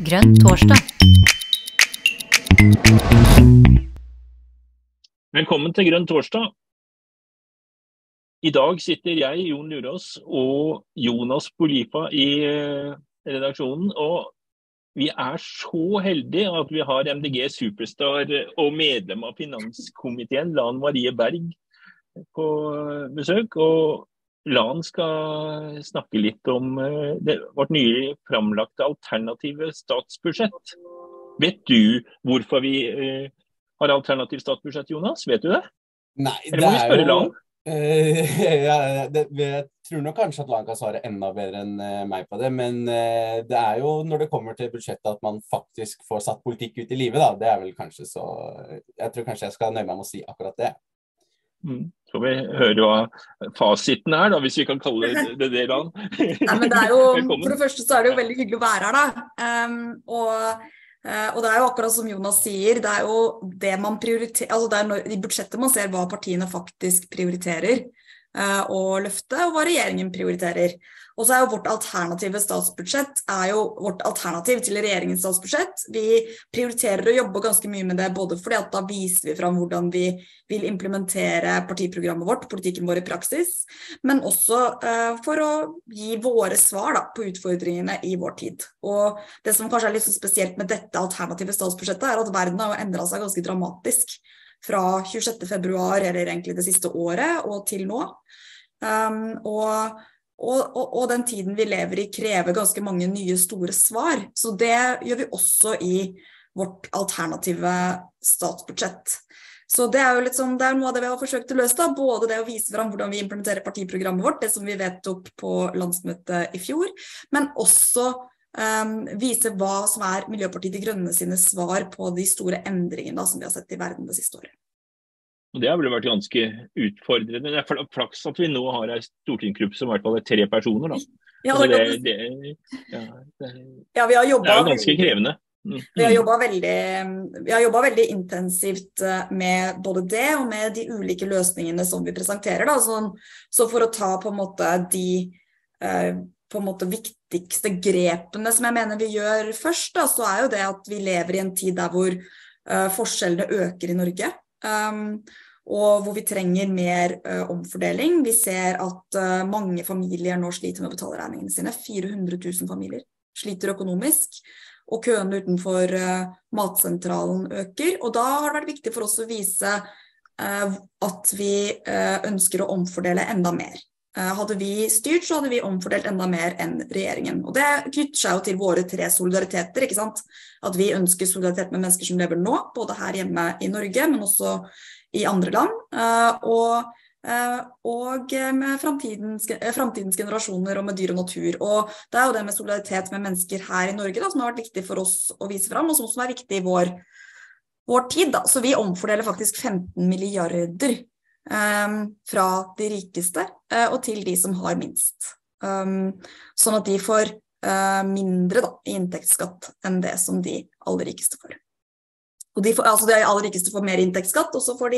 Grønn torsdag. Velkommen til Grønn torsdag. I dag sitter jeg, Jon Lurås, og Jonas Bolifa i eh, redaksjonen. Og vi er så heldige at vi har MDG Superstar og medlem av finanskomiteen, Lan Marie Berg, på besøk. Og Lan skal snakke litt om eh, det, vårt nye framlagte alternative statsbudsjett. Vet du hvorfor vi eh, har alternativt statsbudsjett, Jonas? Vet du det? Nei, Eller må vi spørre Lan? Uh, ja, det, jeg tror nok kanskje at Lan kan svare enda bedre enn uh, meg på det. Men uh, det er jo når det kommer til budsjettet at man faktisk får satt politikk ut i livet, da. Det er vel kanskje så Jeg tror kanskje jeg skal nøye meg med å si akkurat det. Mm. Skal vi høre hva fasiten er, da, hvis vi kan kalle det det, det Lan? Nei, men det er jo, for det første så er det jo veldig hyggelig å være her, da. Um, og, uh, og, det er jo akkurat som Jonas sier, det er jo det man prioriterer altså det er når, I budsjettet man ser hva partiene faktisk prioriterer uh, å løfte, og hva regjeringen prioriterer. Og så er jo vårt alternative statsbudsjett er jo vårt alternativ til regjeringens statsbudsjett. Vi prioriterer å jobbe ganske mye med det, både fordi at da viser vi fram hvordan vi vil implementere partiprogrammet vårt, politikken vår i praksis, men også uh, for å gi våre svar da, på utfordringene i vår tid. Og det som kanskje er litt så spesielt med dette alternative statsbudsjettet, er at verden har endra seg ganske dramatisk fra 26.2, eller egentlig det siste året, og til nå. Um, og og, og, og, den tiden vi lever i krever ganske mange nye, store svar. Så det gjør vi også i vårt alternative statsbudsjett. Så det er jo sånn, det er noe av det vi har forsøkt å løse. da, Både det å vise fram hvordan vi implementerer partiprogrammet vårt, det som vi vedtok på landsmøtet i fjor, men også um, vise hva som er Miljøpartiet De Grønne sine svar på de store endringene da, som vi har sett i verden det siste året. Og Det har vel vært ganske utfordrende. Det er flaks at vi nå har ei stortingsgruppe som i hvert fall er tre personer. da. Ja, det, det, det, ja, det, ja, vi har jobba det er jo ganske krevende. Mm. Vi har jobba veldig, veldig, intensivt eh, med både det og med de ulike løsningene som vi presenterer. Da. Så, så for å ta på en måte de eh, på en måte viktigste grepene som jeg mener vi gjør først, da, så er jo det at vi lever i en tid der hvor uh, forskjellene øker i Norge. Um, og hvor vi trenger mer uh, omfordeling. Vi ser at uh, mange familier nå sliter med å betale regningene sine. 400 000 familier sliter økonomisk. Og køene utenfor uh, matsentralen øker. Og da har det vært viktig for oss å vise at vi ønsker å omfordele enda mer. Hadde vi styrt, så hadde vi omfordelt enda mer enn regjeringen. Og Det knytter seg jo til våre tre solidariteter. ikke sant? At vi ønsker solidaritet med mennesker som lever nå, både her hjemme i Norge, men også i andre land. Eh, og, eh, og med framtidens, eh, framtidens, generasjoner og med dyr og natur. Og Det er jo det med solidaritet med mennesker her i Norge da, som har vært viktig for oss å vise fram, og som også er viktig i vår, vår tid. Da. Så vi omfordeler faktisk 15 milliarder Um, fra de rikeste og til de som har minst. Um, sånn at de får uh, mindre da, i inntektsskatt enn det som de aller rikeste får. Og de, får, altså de aller rikeste får mer inntektsskatt, og så får,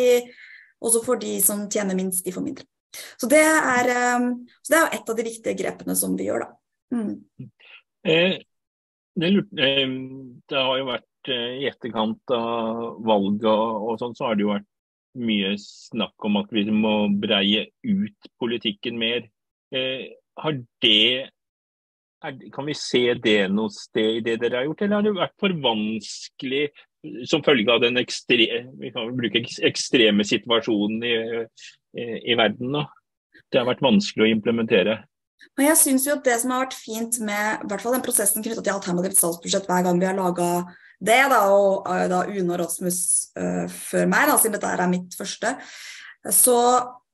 får, de som tjener minst, de får mindre. Så det er, um, så det er et av de viktige grepene som vi gjør, da. Mm. Eh, det, eh, det, har jo vært eh, i etterkant av valget og sånn, så har det jo vært mye snakk om at vi må breie ut politikken mer. Eh, har det Kan vi se det noe sted i det dere har gjort, eller har det vært for vanskelig som følge av den ekstreme, ekstreme situasjonen i, i, i verden nå? Det har vært vanskelig å implementere? Men jeg synes jo at Det som har vært fint med hvert fall den prosessen knyttet til alternativt statsbudsjett hver gang vi har laga det, da, og uh, da Une og Rasmus uh, før meg, da, siden dette er mitt første, så,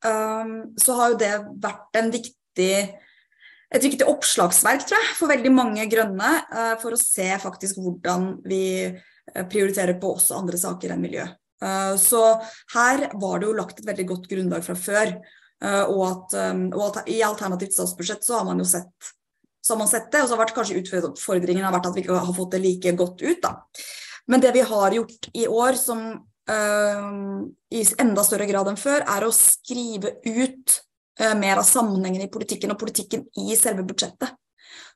um, så, har jo det vært viktig, et viktig oppslagsverk, tror jeg, for veldig mange grønne, uh, for å se faktisk hvordan vi prioriterer på også andre saker enn miljø. Så her var det jo lagt et veldig godt grunnlag fra før. Og at, um, og at i alternativt statsbudsjett så har man jo sett det. Og så har kanskje utfordringen har vært at vi ikke har fått det like godt ut. da. Men det vi har gjort i år som uh, i enda større grad enn før, er å skrive ut uh, mer av sammenhengen i politikken og politikken i selve budsjettet.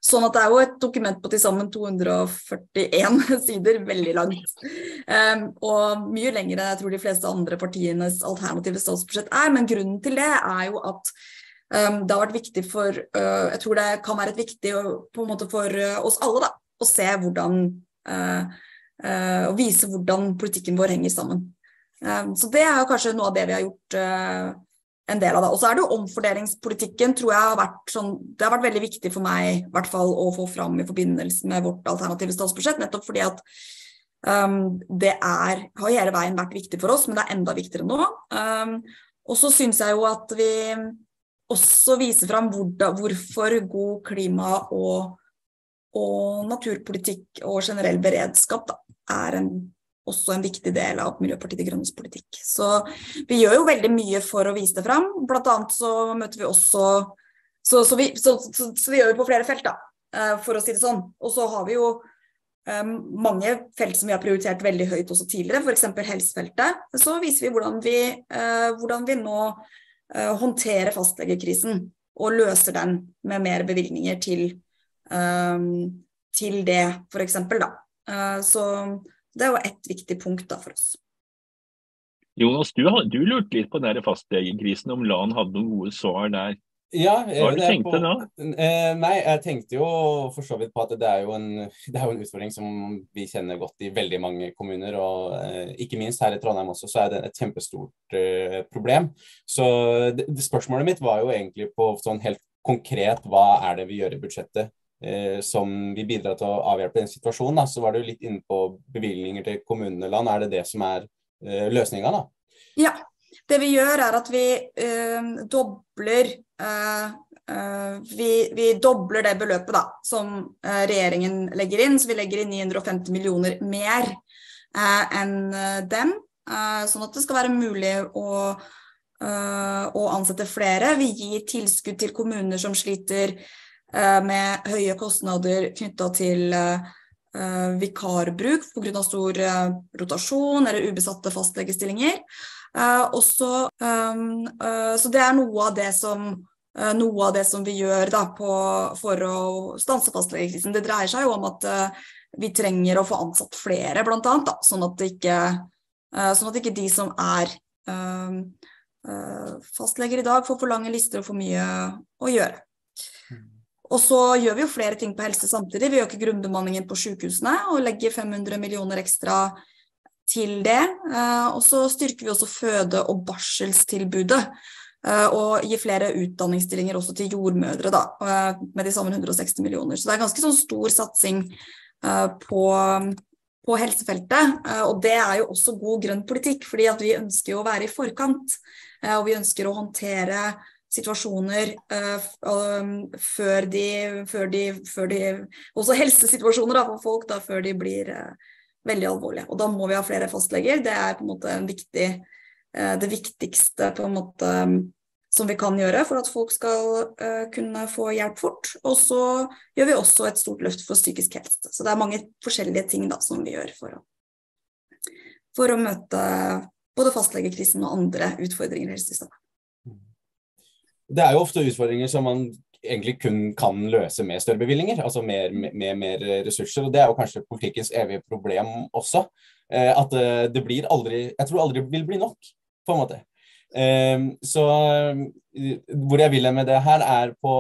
Sånn at det er jo et dokument på til sammen 241 sider, veldig langt. Um, og mye lengre jeg tror de fleste andre partienes alternative statsbudsjett er. Men grunnen til det er jo at um, det har vært viktig for uh, Jeg tror det kan være et viktig på en måte for uh, oss alle da, å se hvordan uh, og vise hvordan politikken vår henger sammen. Um, så det er jo kanskje noe av det vi har gjort en del av det. Og så er det jo omfordelingspolitikken, tror jeg har vært sånn Det har vært veldig viktig for meg i hvert fall å få fram i forbindelse med vårt alternative statsbudsjett, nettopp fordi at um, det er har hele veien vært viktig for oss, men det er enda viktigere nå. Um, og så syns jeg jo at vi også vise fram hvorfor god klima- og, og naturpolitikk og generell beredskap da, er en også en viktig del av Miljøpartiet De Grønnes politikk. Så vi gjør jo veldig mye for å vise det fram. Blant annet så møter vi også Så, så, vi, så, så vi, gjør det på flere felt, da, eh, for å si det sånn. Og så har vi jo um, mange felt som vi har prioritert veldig høyt også tidligere, f.eks. helsefeltet. Så viser vi hvordan vi, uh, hvordan vi nå uh, håndterer fastlegekrisen og løser den med mer bevilgninger til, um, til det, f.eks. Uh, så det er jo ett viktig punkt da for oss. Jonas, du, du lurte litt på den fastlegekrisen, om LAN hadde noen gode svar der. Ja, Hva har du tenkt på, da? Eh, nei, jeg tenkte jo for så vidt på at det er jo, en, det er jo en utfordring som vi kjenner godt i veldig mange kommuner. Og eh, ikke minst her i Trondheim også, så er det et kjempestort eh, problem. Så det, spørsmålet mitt var jo egentlig på sånn helt konkret hva er det vi gjør i budsjettet eh, som vil bidra til å avhjelpe den situasjonen. Da. Så var du litt inne på bevilgninger til kommunene. Land. Er det det som er eh, løsninga, da? Ja. Det vi gjør, er at vi eh, dobler eh, eh, vi, vi, dobler det beløpet da, som eh, regjeringen legger inn. Så vi legger inn 950 millioner mer enn dem. sånn at det skal være mulig å å ansette flere. Vi gir tilskudd til kommuner som sliter Eh, med høye kostnader knytta til eh, vikarbruk pga. stor eh, rotasjon eller ubesatte fastlegestillinger. Også, så det er noe av det som noe av det som vi gjør da, på, for å stanse fastlegekrisen. Det dreier seg jo om at uh, vi trenger å få ansatt flere, annet, sånn, uh, sånn at ikke de som er uh, fastleger i dag, får for lange lister og for mye å gjøre. Og så gjør vi jo flere ting på helse samtidig. Vi øker grunnbemanningen på sykehusene og legger 500 millioner ekstra til det. Eh, og så styrker vi også føde- og barselstilbudet. Eh, og gi flere utdanningsstillinger også til jordmødre, da, eh, med de sammen 160 millioner. Så det er ganske sånn stor satsing på, på helsefeltet. Og det er jo også god grønn politikk, fordi at vi ønsker å være i forkant. Og vi ønsker å håndtere situasjoner før, de, før, de, før, de, Også helsesituasjoner da, for folk da, før de blir veldig alvorlige. Og da må vi ha flere fastleger. Det er på en måte en viktig, det viktigste på en måte som vi kan gjøre for at folk skal kunne få hjelp fort. Og så gjør vi også et stort løft for psykisk helse. Så det er mange forskjellige ting da, som vi gjør for å, for å møte både fastlegekrisen og andre utfordringer i helsesystemet det er jo ofte utfordringer som man egentlig kun kan løse med større bevilgninger, altså med, med, mer ressurser. og Det er jo kanskje politikkens evige problem også. Eh, at eh, det blir aldri Jeg tror aldri vil bli nok, på en måte. Eh, så hvor jeg vil med det her, er på,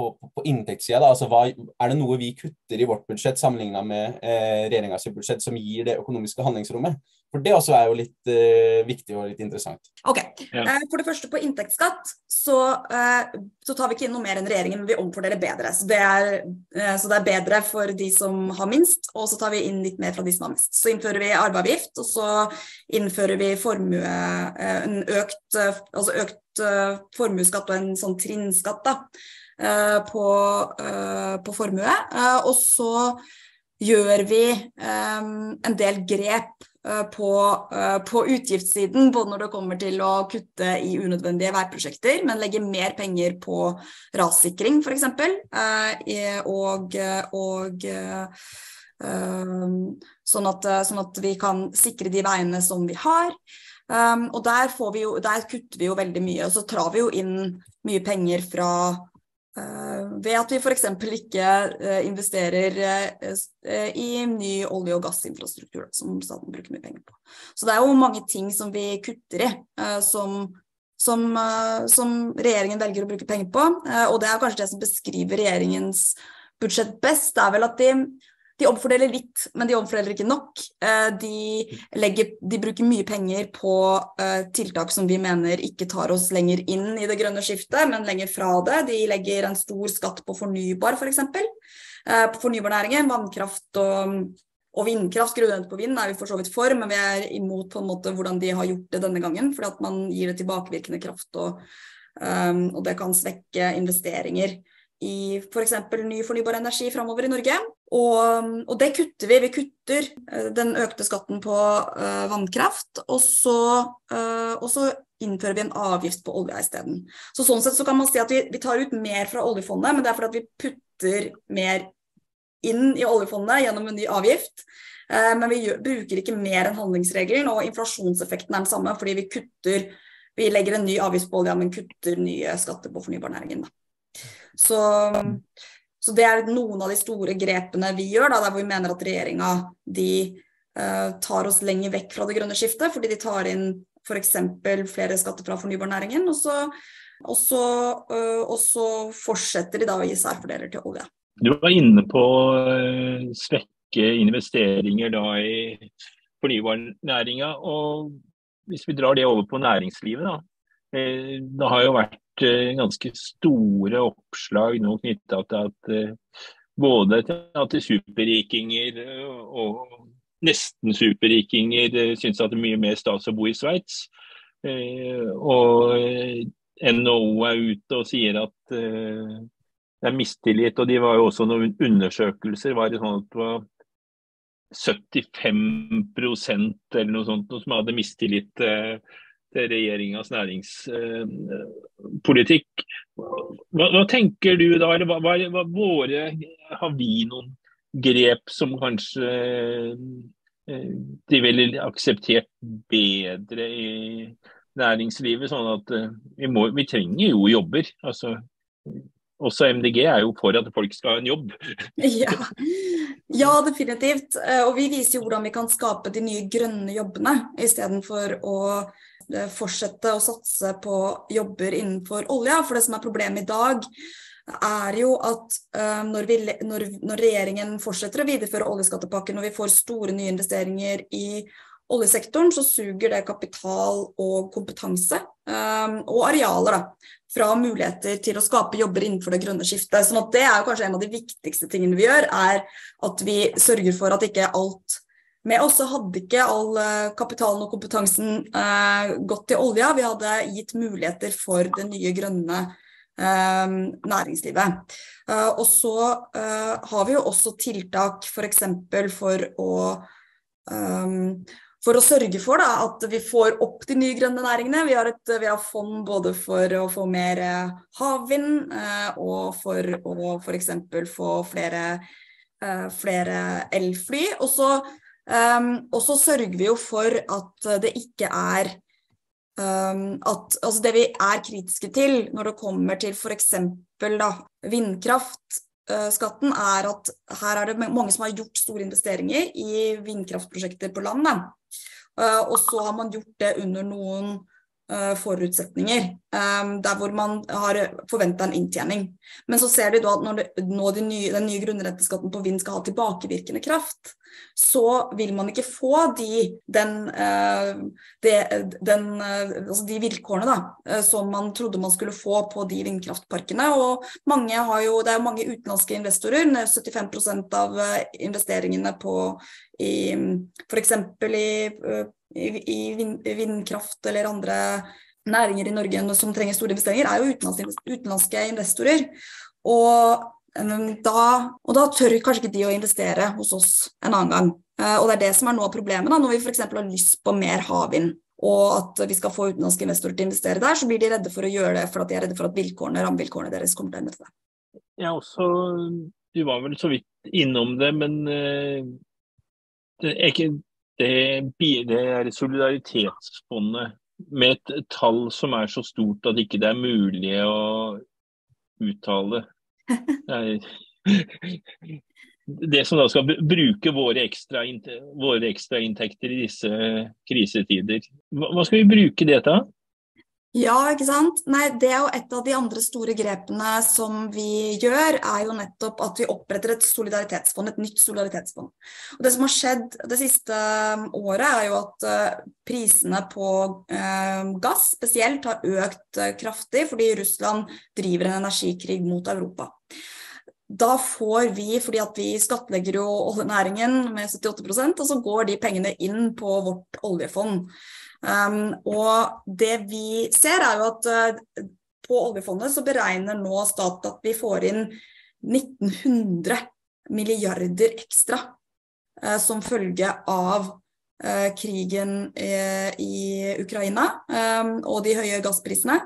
på, på inntektssida. Altså, er det noe vi kutter i vårt budsjett sammenligna med eh, regjeringas budsjett som gir det økonomiske handlingsrommet? For Det også er jo litt eh, viktig og litt interessant. Ok, ja. uh, For det første på inntektsskatt så, eh, så, tar vi ikke inn noe mer enn regjeringen, men vi omfordeler bedre. Så det, er, så det, er, bedre for de som har minst, og så tar vi inn litt mer fra de som har mest. Så innfører vi arveavgift, og så innfører vi formue, en økt, altså økt formuesskatt og en sånn trinnskatt da, på, på formue. og så gjør vi en del grep på, på, utgiftssiden, både når det kommer til å kutte i unødvendige veiprosjekter, men legge mer penger på rassikring f.eks. Uh, og, og sånn, at, sånn, at, vi kan sikre de veiene som vi har. Um, og der, jo, der, kutter vi jo veldig mye. Og så trar vi jo inn mye penger fra ved at vi f.eks. ikke investerer i ny olje- og gassinfrastruktur, som staten bruker mye penger på. Så det er jo mange ting som vi kutter i, som, som, som regjeringen velger å bruke penger på. Og det er kanskje det som beskriver regjeringens budsjett best, det er vel at de de omfordeler litt, men de omfordeler ikke nok. Eh, de, legger, de bruker mye penger på eh, tiltak som vi mener ikke tar oss lenger inn i det grønne skiftet, men lenger fra det. De legger en stor skatt på fornybar, f.eks. For eksempel. Eh, på fornybarnæringen, vannkraft og, og vindkraft. Grunnrente på vind er vi for så vidt for, men vi er imot på en måte hvordan de har gjort det denne gangen. Fordi at man gir det tilbakevirkende kraft, og, og det kan svekke investeringer i f.eks. For ny fornybar energi framover i Norge. Og, og, det kutter vi. Vi kutter uh, den økte skatten på uh, vannkraft, og så, uh, og så, innfører vi en avgift på olja isteden. Så sånn sett så kan man si at vi, vi, tar ut mer fra oljefondet, men det er fordi vi putter mer inn i oljefondet gjennom en ny avgift. Men vi gjør, bruker ikke mer enn handlingsregelen, og inflasjonseffekten er den samme fordi vi kutter Vi legger en ny avgift på olja, men kutter nye skatter på fornybarnæringen. Da. Så, så, det er noen av de store grepene vi gjør, da, der vi mener at regjeringa de uh, tar oss lenger vekk fra det grønne skiftet, fordi de tar inn f.eks. flere skatter fra fornybarnæringen. Og så, og, så, uh, og så, fortsetter de da å gi særfordeler til olje. Du var inne på uh, svekke investeringer da i fornybarnæringa. Og hvis vi drar det over på næringslivet, da. Det har jo vært ganske store oppslag nå knytta til at eh, både at superrikinger eh, og nesten superrikinger syns at det er mye mer stas å bo i Sveits. Og NHO er ute og sier at det er mistillit. Og de var jo også noen undersøkelser. var det sånn at det var 75% eller noe sånt som hadde mistillit til regjeringas næringspolitikk. Hva, hva, tenker du da? Eller hva, hva, våre, har vi noen grep som kanskje eh, de ville akseptert bedre i næringslivet? Sånn at eh, vi, må, vi trenger jo jobber. altså også MDG er jo for at folk skal ha en jobb. ja. ja, definitivt. Eh, og vi viser jo hvordan vi kan skape de nye grønne jobbene, istedenfor å Eh, fortsette å satse på jobber innenfor olja. For det som er problemet i dag, er jo at uh, når, vi, når, når, regjeringen fortsetter å videreføre oljeskattepakken og vi får store nye investeringer i oljesektoren, så suger det kapital og kompetanse um, og arealer da, fra muligheter til å skape jobber innenfor det grønne skiftet. sånn at Det er kanskje en av de viktigste tingene vi gjør, er at vi sørger for at ikke alt med oss så hadde ikke all eh, kapitalen og kompetansen eh, gått til olja. Vi hadde gitt muligheter for det nye grønne eh, næringslivet. Eh, og så eh, har vi jo også tiltak f.eks. For, for å eh, for å sørge for da, at vi får opp de nye grønne næringene. Vi har, et, vi har fond både for å få mer havvind og for å f.eks. få flere, flere elfly. Og så Um, og så sørger vi jo for at det ikke er um, at, altså Det vi er kritiske til når det kommer til f.eks. vindkraftskatten, uh, er at her er det mange som har gjort store investeringer i vindkraftprosjekter på land. Uh, og så har man gjort det under noen uh, forutsetninger, um, der hvor man har forventa en inntjening. Men så ser de da at når det, nå de nye, den nye grunnrenteskatten på vind skal ha tilbakevirkende kraft, så vil man ikke få de, den, uh, de, den, uh, altså de vilkårene da, som man trodde man skulle få på de vindkraftparkene. Og jo, det er mange utenlandske investorer. 75% av investeringene på i f.eks. i i, vindkraft eller andre næringer i Norge som trenger store investeringer, er jo utenlandske investorer. Og da, og da, tør kanskje ikke de å investere hos oss en annen gang. Eh, og det er det som er noe av problemet. Da. Når vi f.eks. har lyst på mer havvind, og at vi skal få utenlandske investorer til å investere der, så blir de redde for å gjøre det for at de er redde for at vilkårene, rammevilkårene deres kommer til å endre seg. Ja, også, du var vel så vidt innom det, men eh, det er ikke det, det er solidaritetsfondet med et tall som er så stort at ikke det er mulig å uttale. Det som da skal bruke våre, ekstra, våre ekstrainntekter i disse krisetider. Hva skal vi bruke det til? Ja, ikke sant. Nei, det er jo et av de andre store grepene som vi gjør, er jo nettopp at vi oppretter et solidaritetsfond, et nytt solidaritetsfond. Og Det som har skjedd det siste um, året, er jo at uh, prisene på eh, gass spesielt har økt uh, kraftig fordi Russland driver en energikrig mot Europa. Da får vi, fordi at vi skattlegger jo oljenæringen med 78% og så går de pengene inn på vårt oljefond. Um, og det vi ser, er jo at uh, på oljefondet så beregner nå staten at vi får inn 1900 milliarder ekstra uh, som følge av krigen eh, i Ukraina eh, og de høye gassprisene,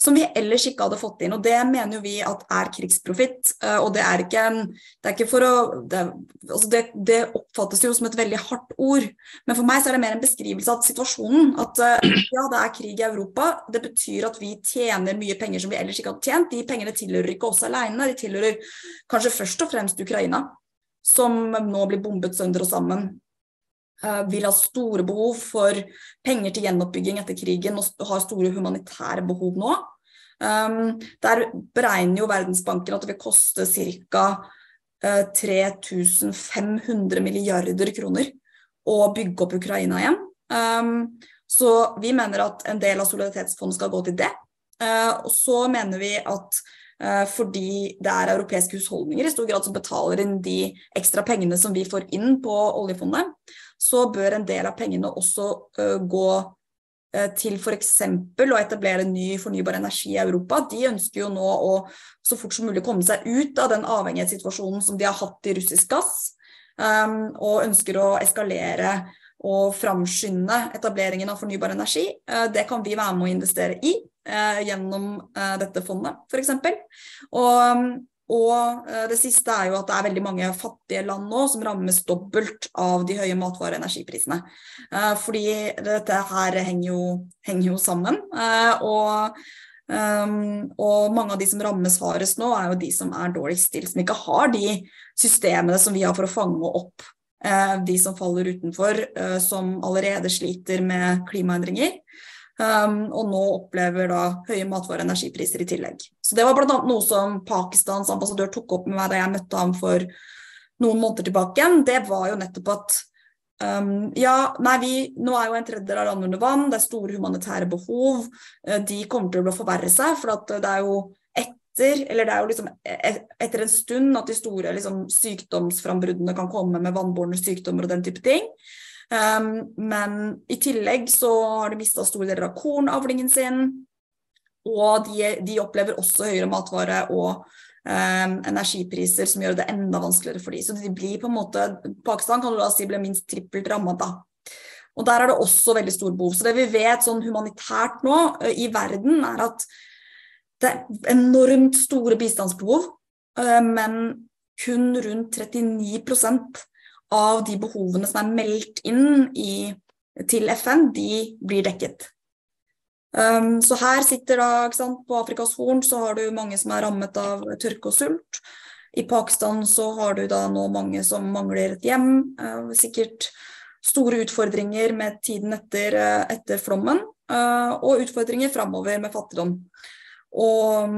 som vi ellers ikke hadde fått inn. og Det mener jo vi at er krigsprofitt. og Det er ikke, det er ikke for å det, altså det, det, oppfattes jo som et veldig hardt ord, men for meg så er det mer en beskrivelse av situasjonen. At ja, det er krig i Europa. Det betyr at vi tjener mye penger som vi ellers ikke hadde tjent. De pengene tilhører ikke oss alene, de tilhører kanskje først og fremst Ukraina, som nå blir bombet sønder og sammen Eh, vil ha store behov for penger til gjenoppbygging etter krigen og har store humanitære behov nå. Um, der beregner jo Verdensbanken at det vil koste ca. Uh, 3500 milliarder kroner å bygge opp Ukraina igjen. Um, så vi mener at en del av solidaritetsfondet skal gå til det. Uh, og så mener vi at fordi det er europeiske husholdninger i stor grad som betaler inn de ekstra pengene som vi får inn på oljefondet, så bør en del av pengene også uh, gå uh, til f.eks. å etablere ny fornybar energi i Europa. De ønsker jo nå å så fort som mulig komme seg ut av den avhengighetssituasjonen som de har hatt i russisk gass, um, og ønsker å eskalere og framskynde etableringen av fornybar energi. Uh, det kan vi være med å investere i gjennom dette fondet, f.eks. Og og eh, det siste er jo at det er veldig mange fattige land nå som rammes dobbelt av de høye matvare- og energiprisene. Eh, fordi dette her henger jo, henger jo sammen. Eh, og, og, mange av de som rammes hardest nå, er jo de som er dårligst stilt, som ikke har de systemene som vi har for å fange opp de som faller utenfor, som allerede sliter med klimaendringer. Um, og nå opplever da høye matvare- og energipriser i tillegg. Så Det var bl.a. noe som Pakistans ambassadør tok opp med meg da jeg møtte ham for noen måneder tilbake. Det var jo nettopp at um, ja, nei, vi, nå er jo en tredjedel av landet under vann, det er store humanitære behov. Uh, de kommer til å forverre seg, for det er jo etter eller det er jo liksom e, etter en stund at de store liksom, sykdomsframbruddene kan komme med vannbårne sykdommer og den type ting. Um, men i tillegg så har de mista store deler av kornavlingen sin. Og de, de opplever også høyere matvare og um, energipriser som gjør det enda vanskeligere for dem. Så de blir på en måte Pakistan kan du da si ble minst trippelt ramma da. Og der er det også veldig stor behov. Så det vi vet sånn humanitært nå uh, i verden, er at det er enormt store bistandsbehov, uh, men kun rundt 39 av de behovene som er meldt inn i, til FN, de blir dekket. Um, så her sitter da, sant, På Afrikas Horn så har du mange som er rammet av tørke og sult. I Pakistan så har du da nå mange som mangler et hjem. Uh, sikkert store utfordringer med tiden etter, uh, etter flommen. Uh, og utfordringer framover med fattigdom. Og,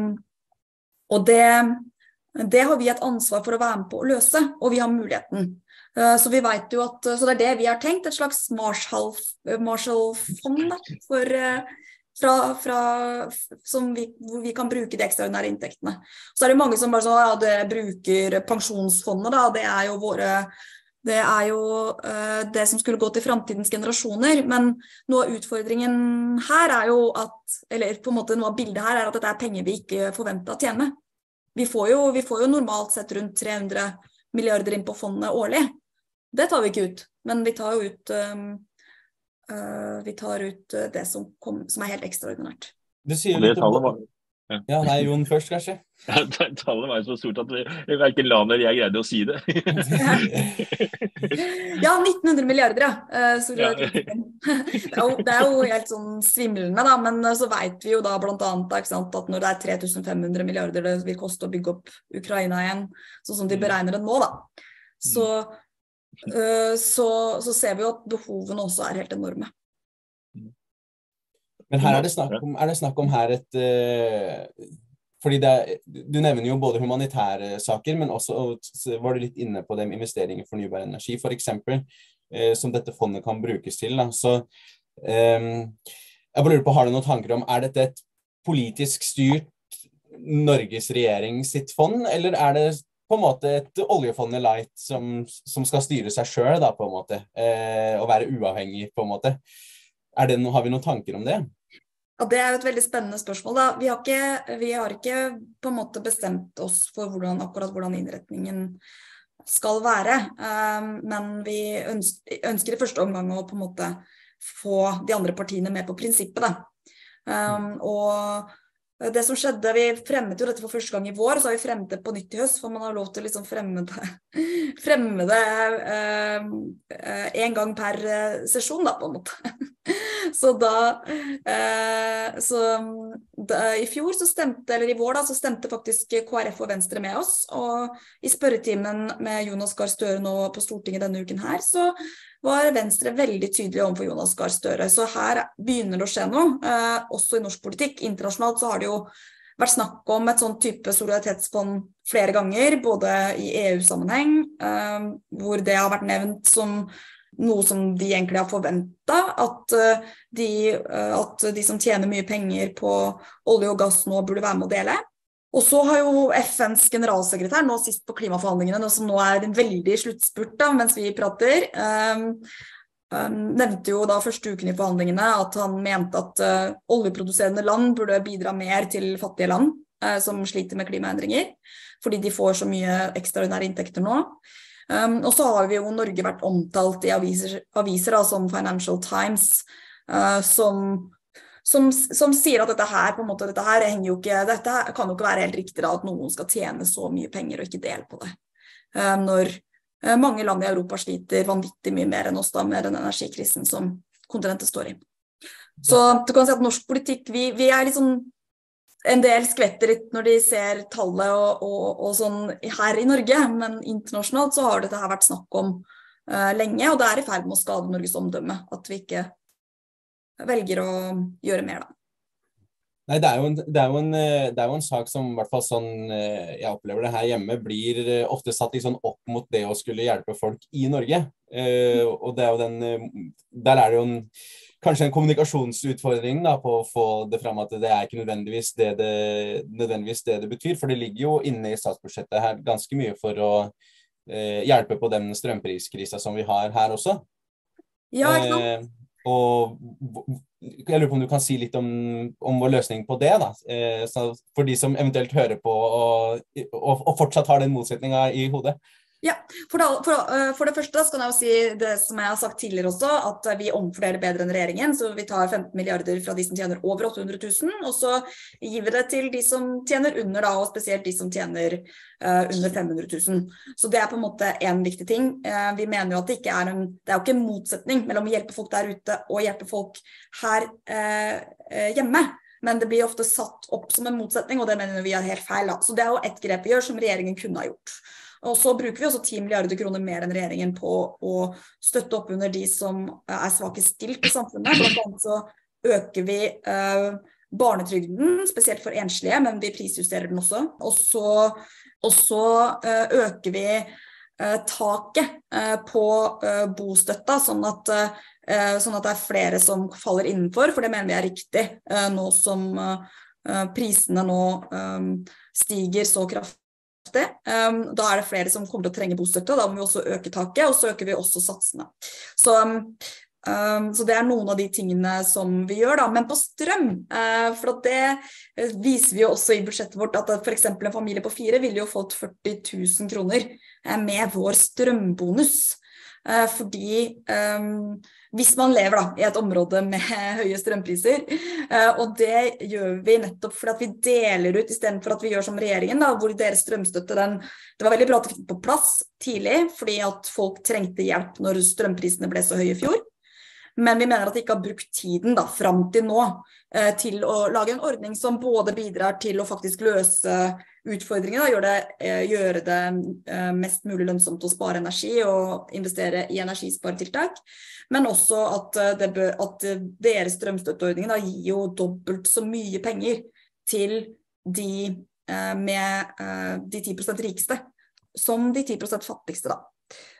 og det, det har vi et ansvar for å være med på å løse, og vi har muligheten. Eh, så vi vet jo at, så det er det vi har tenkt, et slags Marshall-fond Marshall eh, fra, vi, hvor vi kan bruke de ekstraordinære inntektene. Så er det mange som bare så, ja, det bruker pensjonsfondet, da. Det er jo våre det er jo uh, det som skulle gå til framtidens generasjoner. Men noe av utfordringen her er jo at Eller på en måte noe av bildet her er at dette er penger vi ikke forventa å tjene. Vi får, jo, vi får jo normalt sett rundt 300 milliarder inn på fondet årlig. Det tar vi ikke ut, men vi tar jo ut, uh, vi tar ut uh, det som, kom, som, er helt ekstraordinært. Du sier litt om Ja, nei, Jon først, kanskje. Ja, tallet var jo så stort at verken Lan eller jeg greide å si det. ja, 1900 milliarder, ja. Uh, ja. Det, er jo, det, er jo, helt sånn svimlende, da. Men så veit vi jo da bl.a. at når det er 3500 milliarder det vil koste å bygge opp Ukraina igjen, sånn som de mm. beregner det nå, da, så, uh, så, så ser vi jo at behovene også er helt enorme. Men her er det snakk om, det snakk om her et uh, fordi er, Du nevner jo både humanitære saker, men også var du litt inne på det med investeringer i fornybar energi, f.eks. Uh, som dette fondet kan brukes til. Da. Så um, jeg bare lurer på, Har du noen tanker om er dette et politisk styrt Norges regjering sitt fond, eller er det på en måte et oljefondet light som, som skal styre seg sjøl, på en måte, eh, og være uavhengig, på en måte? Det, har vi noen tanker om det? Ja, Det er jo et veldig spennende spørsmål. Da. Vi, har ikke, vi har ikke på en måte bestemt oss for hvordan, akkurat hvordan innretningen skal være. Um, men vi ønsker, ønsker, i første omgang å på en måte få de andre partiene med på prinsippet. Da. Um, og det som skjedde, Vi fremmet jo dette for første gang i vår, så har vi fremmet det på nytt i høst. For man har lov til å liksom fremme det, fremme det eh, eh, en gang per eh, sesjon, da, på en måte. Så da, eh, så da, I fjor så stemte, eller i vår da, så stemte faktisk KrF og Venstre med oss. Og i spørretimen med Jonas Gahr Støre nå på Stortinget denne uken her, så var Venstre veldig tydelig overfor Jonas Gahr Støre. Så her begynner det å skje noe, eh, også i norsk politikk. Internasjonalt så har det jo vært snakk om et sånn type solidaritetsfond flere ganger, både i EU-sammenheng, eh, hvor det har vært nevnt som noe som de egentlig har forventa, at, eh, at de som tjener mye penger på olje og gass nå burde være med å dele. Og så har jo FNs generalsekretær, nå sist på klimaforhandlingene, som nå er en veldig sluttspurt mens vi prater, um, um, nevnte jo da første uken i forhandlingene at han mente at uh, oljeproduserende land burde bidra mer til fattige land uh, som sliter med klimaendringer, fordi de får så mye ekstraordinære inntekter nå. Um, og så har vi jo Norge vært omtalt i aviser, aviser da, som Financial Times, uh, som som, som, sier at dette her på en måte, dette her henger jo ikke, dette kan jo ikke være helt riktig da, at noen skal tjene så mye penger og ikke dele på det. Uh, når uh, mange land i Europa sliter vanvittig mye mer enn oss da med den energikrisen som kontinentet står i. Så du kan si at norsk politikk, vi, vi er liksom en del skvetter litt når de ser tallet og, og, og, sånn her i Norge, men internasjonalt så har dette her vært snakk om uh, lenge, og det er i ferd med å skade Norges omdømme at vi ikke velger å gjøre mer, da. Nei, det er, en, det, er en, det er, jo en, sak som i hvert fall sånn eh, jeg opplever det her hjemme, blir eh, ofte satt liksom opp mot det å skulle hjelpe folk i Norge. Eh, og det er jo den eh, Der er det jo en, kanskje en kommunikasjonsutfordring da, på å få det fram at det er ikke nødvendigvis det det, nødvendigvis det det, betyr. For det ligger jo inne i statsbudsjettet her ganske mye for å eh, hjelpe på den strømpriskrisa som vi har her også. Ja, ikke sant? Eh, og jeg lurer på om du kan si litt om, om vår løsning på det, da. Eh, for de som eventuelt hører på og, og, og fortsatt har den motsetninga i hodet. Ja, for, da, for, uh, for, det første skal jeg jo si det som jeg har sagt tidligere også, at vi omfordeler bedre enn regjeringen. Så vi tar 15 milliarder fra de som tjener over 800 000, og så gir vi det til de som tjener under, da, og spesielt de som tjener uh, under 500 000. Så det er på en måte én viktig ting. Uh, vi mener jo at det ikke er en Det er jo ikke en motsetning mellom å hjelpe folk der ute og hjelpe folk her hjemme. Men det blir ofte satt opp som en motsetning, og det mener vi er helt feil. Da. Så det er jo ett grep vi gjør som regjeringen kunne ha gjort. Og så bruker vi også 10 milliarder kroner mer enn regjeringen på å støtte opp under de som er svakest stilt i samfunnet. Blant annet så øker vi eh, barnetrygden, spesielt for enslige, men vi prisjusterer den også. Og så, og så eh, øker vi eh, taket på bostøtta, sånn at, sånn at, det er flere som faller innenfor, for det mener vi er riktig nå som prisene nå stiger så kraftig da er det flere som kommer til å trenge bostøtte, og da må vi også øke taket, og så øker vi også satsene. Så, um, så det er noen av de tingene som vi gjør, da. Men på strøm, uh, for det eh, viser vi jo også i budsjettet vårt at f.eks. en familie på fire ville jo fått 40 000 kroner uh, med vår strømbonus. Eh, fordi um, hvis man lever da, i et område med høye strømpriser, uh, og det gjør vi nettopp fordi vi deler ut istedenfor at vi gjør som regjeringen, da, hvor deres strømstøtte den, Det var veldig bra at vi fikk på plass tidlig, fordi at folk trengte hjelp når strømprisene ble så høye i fjor. Men vi mener at de ikke har brukt tiden da, fram til nå eh, til å lage en ordning som både bidrar til å faktisk løse utfordringene, gjøre det, eh, gjøre det eh, mest mulig lønnsomt å spare energi og investere i energisparetiltak, men også at, eh, bør, at deres strømstøtteordning gir jo dobbelt så mye penger til de med de 10% rikeste som de 10 fattigste. da.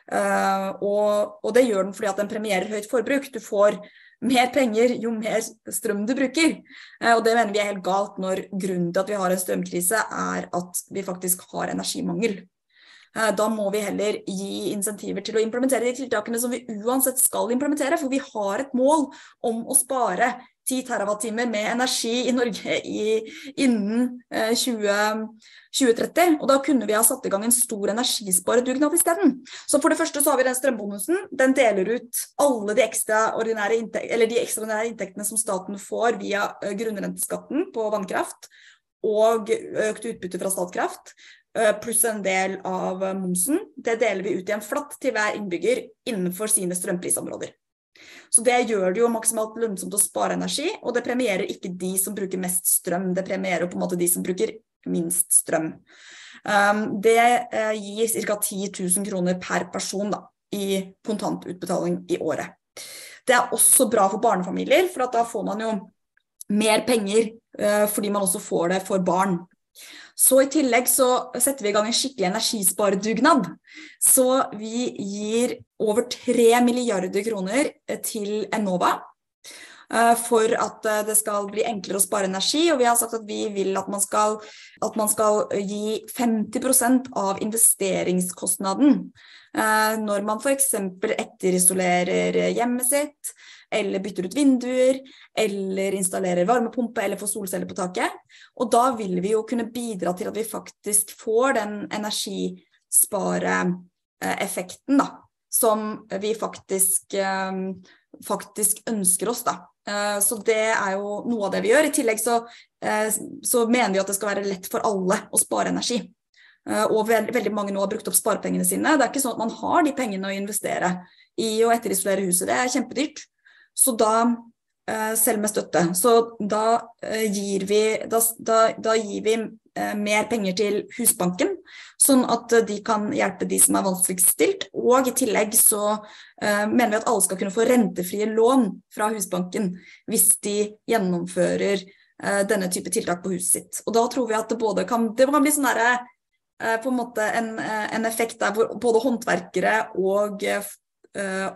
Uh, og, og, det gjør den fordi at den premierer høyt forbruk. Du får mer penger jo mer strøm du bruker. Uh, og det mener vi er helt galt når grunnen til at vi har en strømkrise er at vi faktisk har energimangel. Uh, da må vi heller gi insentiver til å implementere de tiltakene som vi uansett skal implementere, for vi har et mål om å spare 10 TWh med energi i Norge i, innen 20, 2030. Og da kunne vi ha satt i gang en stor energisparedugnad isteden. Så for det første så har vi den strømbonusen. Den deler ut alle de ekstraordinære inntek de inntektene som staten får via grunnrenteskatten på vannkraft og økt utbytte fra Statkraft pluss en del av momsen. Det deler vi ut i en flatt til hver innbygger innenfor sine strømprisområder. Så det gjør det jo maksimalt lønnsomt å spare energi, og det premierer ikke de som bruker mest strøm, det premierer på en måte de som bruker minst strøm. Um, det uh, gir ca. 10 000 kroner per person da, i kontantutbetaling i året. Det er også bra for barnefamilier, for da får man jo mer penger uh, fordi man også får det for barn. Så i tillegg så setter vi i gang en skikkelig energisparedugnad. Så vi gir over 3 milliarder kroner til Enova Eh, for at eh, det skal bli enklere å spare energi. Og vi har sagt at vi vil at man skal, at man skal gi 50% av investeringskostnaden eh, når man f.eks. etterisolerer hjemmet sitt, eller bytter ut vinduer, eller installerer varmepumpe eller får solceller på taket. Og da vil vi jo kunne bidra til at vi faktisk får den energispareeffekten, da. Som vi faktisk, faktisk ønsker oss, da. Eh, så det er jo noe av det vi gjør. I tillegg så, eh, så mener vi at det skal være lett for alle å spare energi. Eh, og veldig mange nå har brukt opp sparepengene sine. Det er ikke sånn at man har de pengene å investere i å etterisolere huset. Det er kjempedyrt. Så da, selv med støtte, så da gir vi, da, da, da gir vi Eh, mer penger til Husbanken, sånn at de kan hjelpe de som er vanskeligst stilt. Og i tillegg så uh, mener vi at alle skal kunne få rentefrie lån fra Husbanken hvis de gjennomfører uh, denne type tiltak på huset sitt. Og da tror vi at det både kan, det kan bli sånn derre uh, på en måte en, en, effekt der hvor både håndverkere og,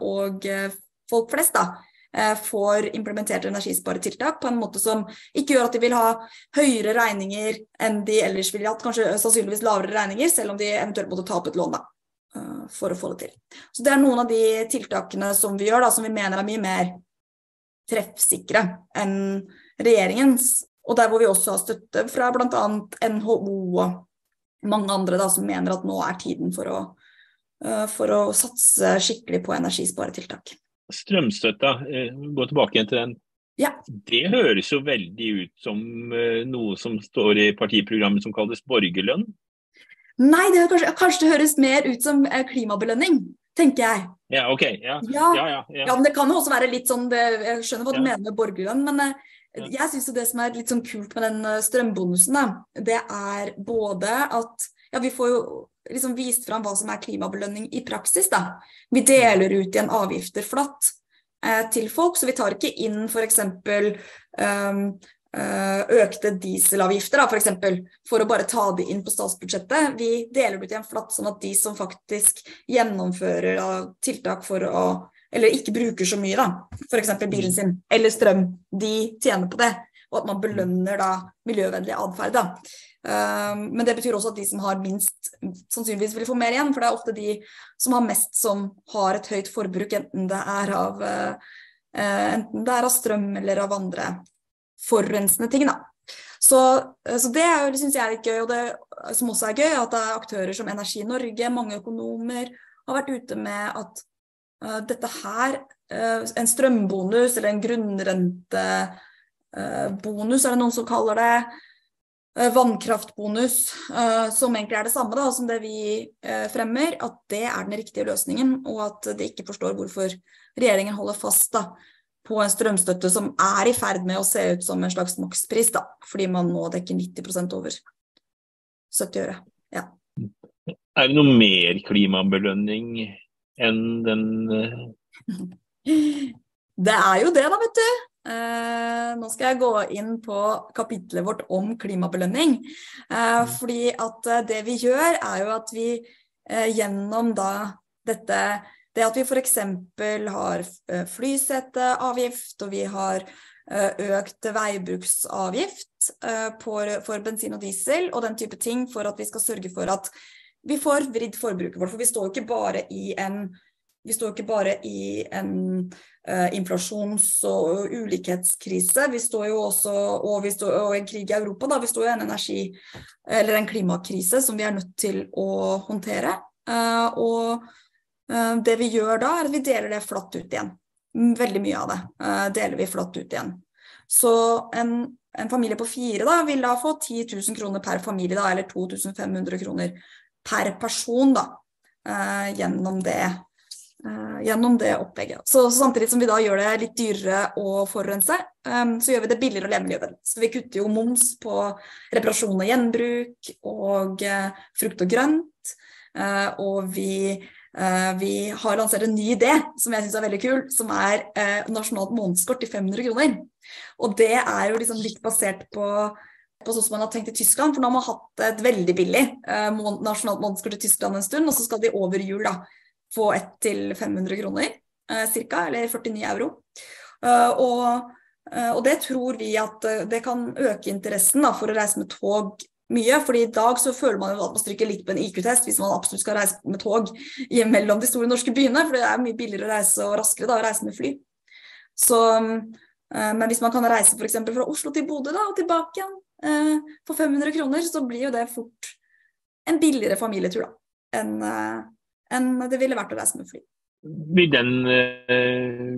og folk flest da, Eh, får implementert energisparetiltak på en måte som ikke gjør at de vil ha høyere regninger enn de ellers ville hatt, kanskje sannsynligvis lavere regninger, selv om de eventuelt måtte ta opp et lån da, eh, for å få det til. Så Det er noen av de tiltakene som vi gjør, da, som vi mener er mye mer treffsikre enn regjeringens. Og der hvor vi også har støtte fra bl.a. NHO og mange andre da, som mener at nå er tiden for å, eh, for å satse skikkelig på energisparetiltak strømstøtta, eh, gå tilbake igjen til den. Ja. Det høres jo veldig ut som eh, noe som står i partiprogrammet som kalles borgerlønn? Nei, det kanskje, kanskje, det høres mer ut som eh, klimabelønning, tenker jeg. Ja, ok. Ja. Ja. Ja, ja, men det kan jo også være litt sånn det, Jeg skjønner hva du mener med borgerlønn, men jeg syns det som er litt sånn kult med den strømbonusen, da, det er både at ja, vi får jo liksom vist fram hva som er klimabelønning i praksis. Da. Vi deler ut igjen avgifter flatt eh, til folk, så vi tar ikke inn f.eks. Um, eh, økte dieselavgifter da, for, eksempel, for å bare ta det inn på statsbudsjettet. Vi deler det ut igjen flatt, sånn at de som faktisk gjennomfører da, tiltak for å eller ikke bruker så mye, da, f.eks. bilen sin, eller strøm, de tjener på det. Og at man belønner da miljøvennlig atferd. Um, men det betyr også at de som har minst, sannsynligvis vil få mer igjen. For det er ofte de som har mest som har et høyt forbruk, enten det er av, uh, enten det er av strøm eller av andre forurensende ting. Da. Så, uh, så det, det syns jeg er litt gøy. Og det som også er gøy, at det er aktører som Energi Norge, mange økonomer, har vært ute med at uh, dette her, uh, en strømbonus eller en grunnrentebonus, er det noen som kaller det, vannkraftbonus, som egentlig er det samme da, som det vi fremmer, at det er den riktige løsningen, og at de ikke forstår hvorfor regjeringen holder fast da, på en strømstøtte som er i ferd med å se ut som en slags makspris, da, fordi man nå dekker 90% over 70 øre. Ja. Er det noe mer klimabelønning enn den Det er jo det, da, vet du. Eh, nå skal jeg gå inn på kapitlet vårt om klimabelønning. Eh, mm. fordi at eh, det vi gjør, er jo at vi gjennom da dette Det at vi f.eks. har flyseteavgift, og vi har økt veibruksavgift for, bensin og diesel og den type ting for at vi skal sørge for at vi får vridd forbruket vårt. For vi står jo ikke bare i en vi står ikke bare i en inflasjons- og ulikhetskrise, vi står jo også, og, står, og en krig i Europa. Da. Vi står jo i en energi- eller en klimakrise som vi er nødt til å håndtere. Uh, og uh, det vi gjør da, er at vi deler det flatt ut igjen. Veldig mye av det deler vi flatt ut igjen. Så en, en, familie på fire da, vil da få 10 000 kroner per familie, da, eller 2500 kroner per person da, gjennom, det, gjennom det opplegget. Så, så, samtidig som vi da gjør det litt dyrere å forurense, um, så gjør vi det billigere å leve miljøvennlig. Så vi kutter jo moms på reparasjon og gjenbruk og uh, frukt og grønt. og vi Uh, vi har lansert en ny idé som jeg syns er veldig kul, som er uh, nasjonalt månedskort til 500 kroner. Og det er jo liksom litt basert på på sånn som man har tenkt i Tyskland, for nå har man hatt et veldig billig eh, nasjonalt månedskort i Tyskland en stund, og så skal de over jul da få ett til 500 kroner eh, ca., eller 49 euro. Uh, og, uh, og, det tror vi at det kan øke interessen da, for å reise med tog mye. fordi i dag så føler man jo at man stryker litt på en IQ-test hvis man absolutt skal reise med tog mellom de store norske byene, for det er mye billigere å reise og raskere da, å reise med fly. Så, men hvis man kan reise f.eks. fra Oslo til Bodø da, og tilbake igjen, Eh, for 500 kroner, så blir jo det fort en billigere familietur da, enn eh, en det ville vært å reise med fly. Vil den eh,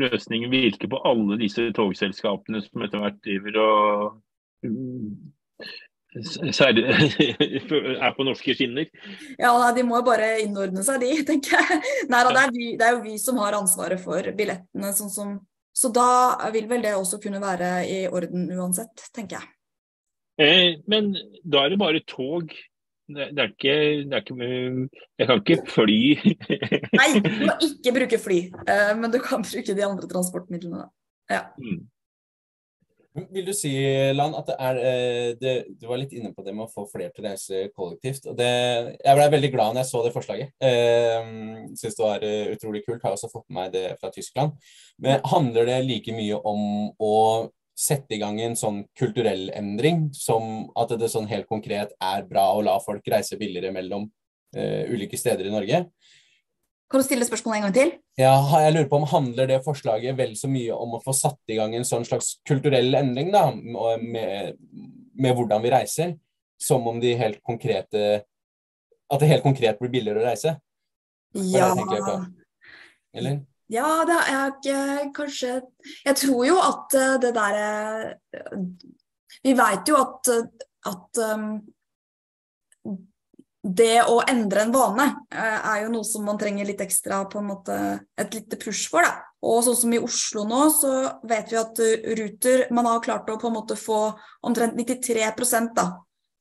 løsningen virke på alle disse togselskapene som etter hvert driver og særlig er på norske skinner? Ja, De må bare innordne seg, de, tenker jeg. Nei, det, er vi, det er jo vi som har ansvaret for billettene, sånn som så da vil vel det også kunne være i orden uansett, tenker jeg. Eh, men da er det bare tog. Det, det, er ikke, det er ikke Jeg kan ikke fly. Nei, du må ikke bruke fly, eh, men du kan bruke de andre transportmidlene. Ja. Mm. Vil du si, Lan, at det er eh, det, Du var litt inne på det med å få flere til å reise kollektivt. og det, Jeg ble veldig glad når jeg så det forslaget. Eh, Syns det var utrolig kult. Har også fått med meg det fra Tyskland. Men handler det like mye om å sette i gang en sånn kulturell endring, som at det sånn helt konkret er bra å la folk reise billigere mellom uh, ulike steder i Norge? Kan du stille spørsmålet en gang til? Ja, jeg lurer på om Handler det forslaget vel så mye om å få satt i gang en sånn slags kulturell endring da, med, med hvordan vi reiser, som om de helt konkrete At det helt konkret blir billigere å reise? Ja. Eller? Ja, det er ikke kanskje Jeg tror jo at eh, det derre eh, Vi veit jo at, at um, det å endre en vane eh, er jo noe som man trenger litt ekstra på en måte et lite push for. da. Og sånn som i Oslo nå, så vet vi at eh, Ruter man har klart å på en måte få omtrent 93 da,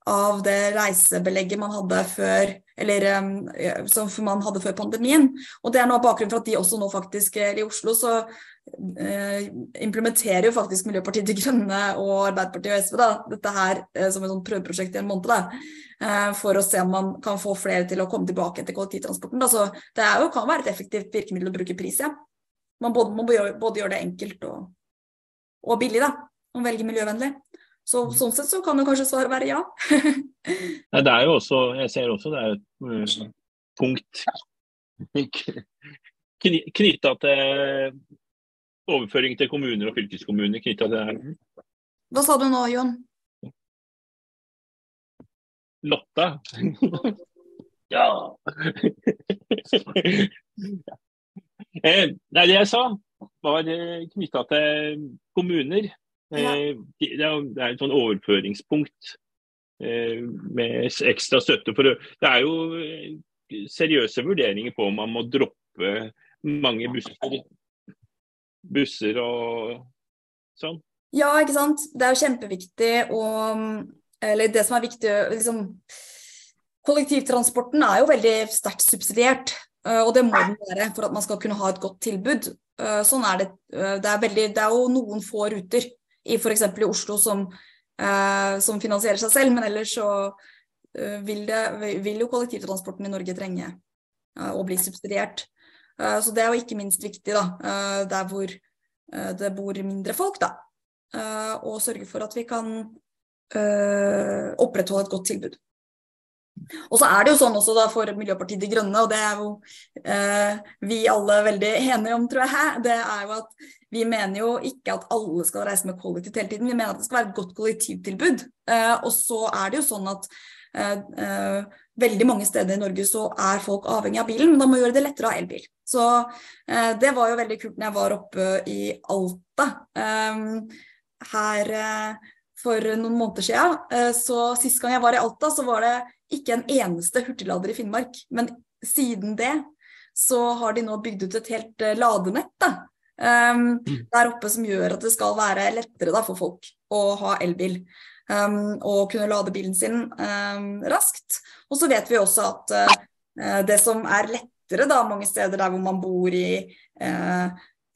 av det reisebelegget man hadde før eller eh, som man hadde før pandemien. Og det er noe av bakgrunnen for at de også nå faktisk, eller i Oslo, så uh, implementerer jo faktisk Miljøpartiet De Grønne og Arbeiderpartiet og SV da, dette her uh, som et sånt prøveprosjekt i en måned. da. Eh, for å se om man kan få flere til å komme tilbake til kollektivtransporten. Så det jo, kan være et effektivt virkemiddel å bruke pris, ja. Man må både gjøre det enkelt og, og billig, da. Og velge miljøvennlig. Så mm. sånn sett så kan jo kanskje svaret være ja. Nei, det er jo også, jeg ser også det er et uh, punkt knytta til overføring til kommuner og fylkeskommuner knytta til Hva sa du nå, Jon? Lotta. ja! Eh, nei, det jeg sa, var knytta til kommuner. Ja. Eh, det, er, et sånn overføringspunkt eh, med ekstra støtte. For det, er jo eh, seriøse vurderinger på om man må droppe mange busser, busser og sånn. Ja, ikke sant. Det er jo kjempeviktig å Eller det som er viktig liksom, Kollektivtransporten er jo veldig sterkt subsidiert. Og det må den være for at man skal kunne ha et godt tilbud. Sånn er det. Det er, veldig, det er jo noen få ruter i f.eks. i Oslo som, eh, som finansierer seg selv, men ellers så eh, vil, det, vil jo kollektivtransporten i Norge trenge eh, å bli subsidiert. Eh, Så det er jo ikke minst viktig da, eh, der hvor eh, det bor mindre folk, da. Og sørge for at vi kan opprettholde et godt tilbud. Og så er det jo sånn også da for Miljøpartiet De Grønne, og det er jo eh, vi alle veldig enige om, tror jeg, her, det er jo at vi mener jo ikke at alle skal reise med kollektivt hele tiden, vi mener at det skal være et godt kollektivtilbud. Eh, og så er det jo sånn at eh, eh, veldig mange steder i Norge så er folk avhengig av bilen, men da må vi gjøre det lettere å ha elbil. Så eh, det var jo veldig kult når jeg var oppe i Alta eh, her for noen måneder siden. Så sist gang jeg var i Alta, så var det ikke en eneste hurtiglader i Finnmark. Men siden det så har de nå bygd ut et helt eh, ladenett da, um, der oppe som gjør at det skal være lettere da, for folk å ha elbil. Um, og kunne lade bilen sin um, raskt. Og så vet vi også at uh, det som er lettere da, mange steder der hvor man bor i uh,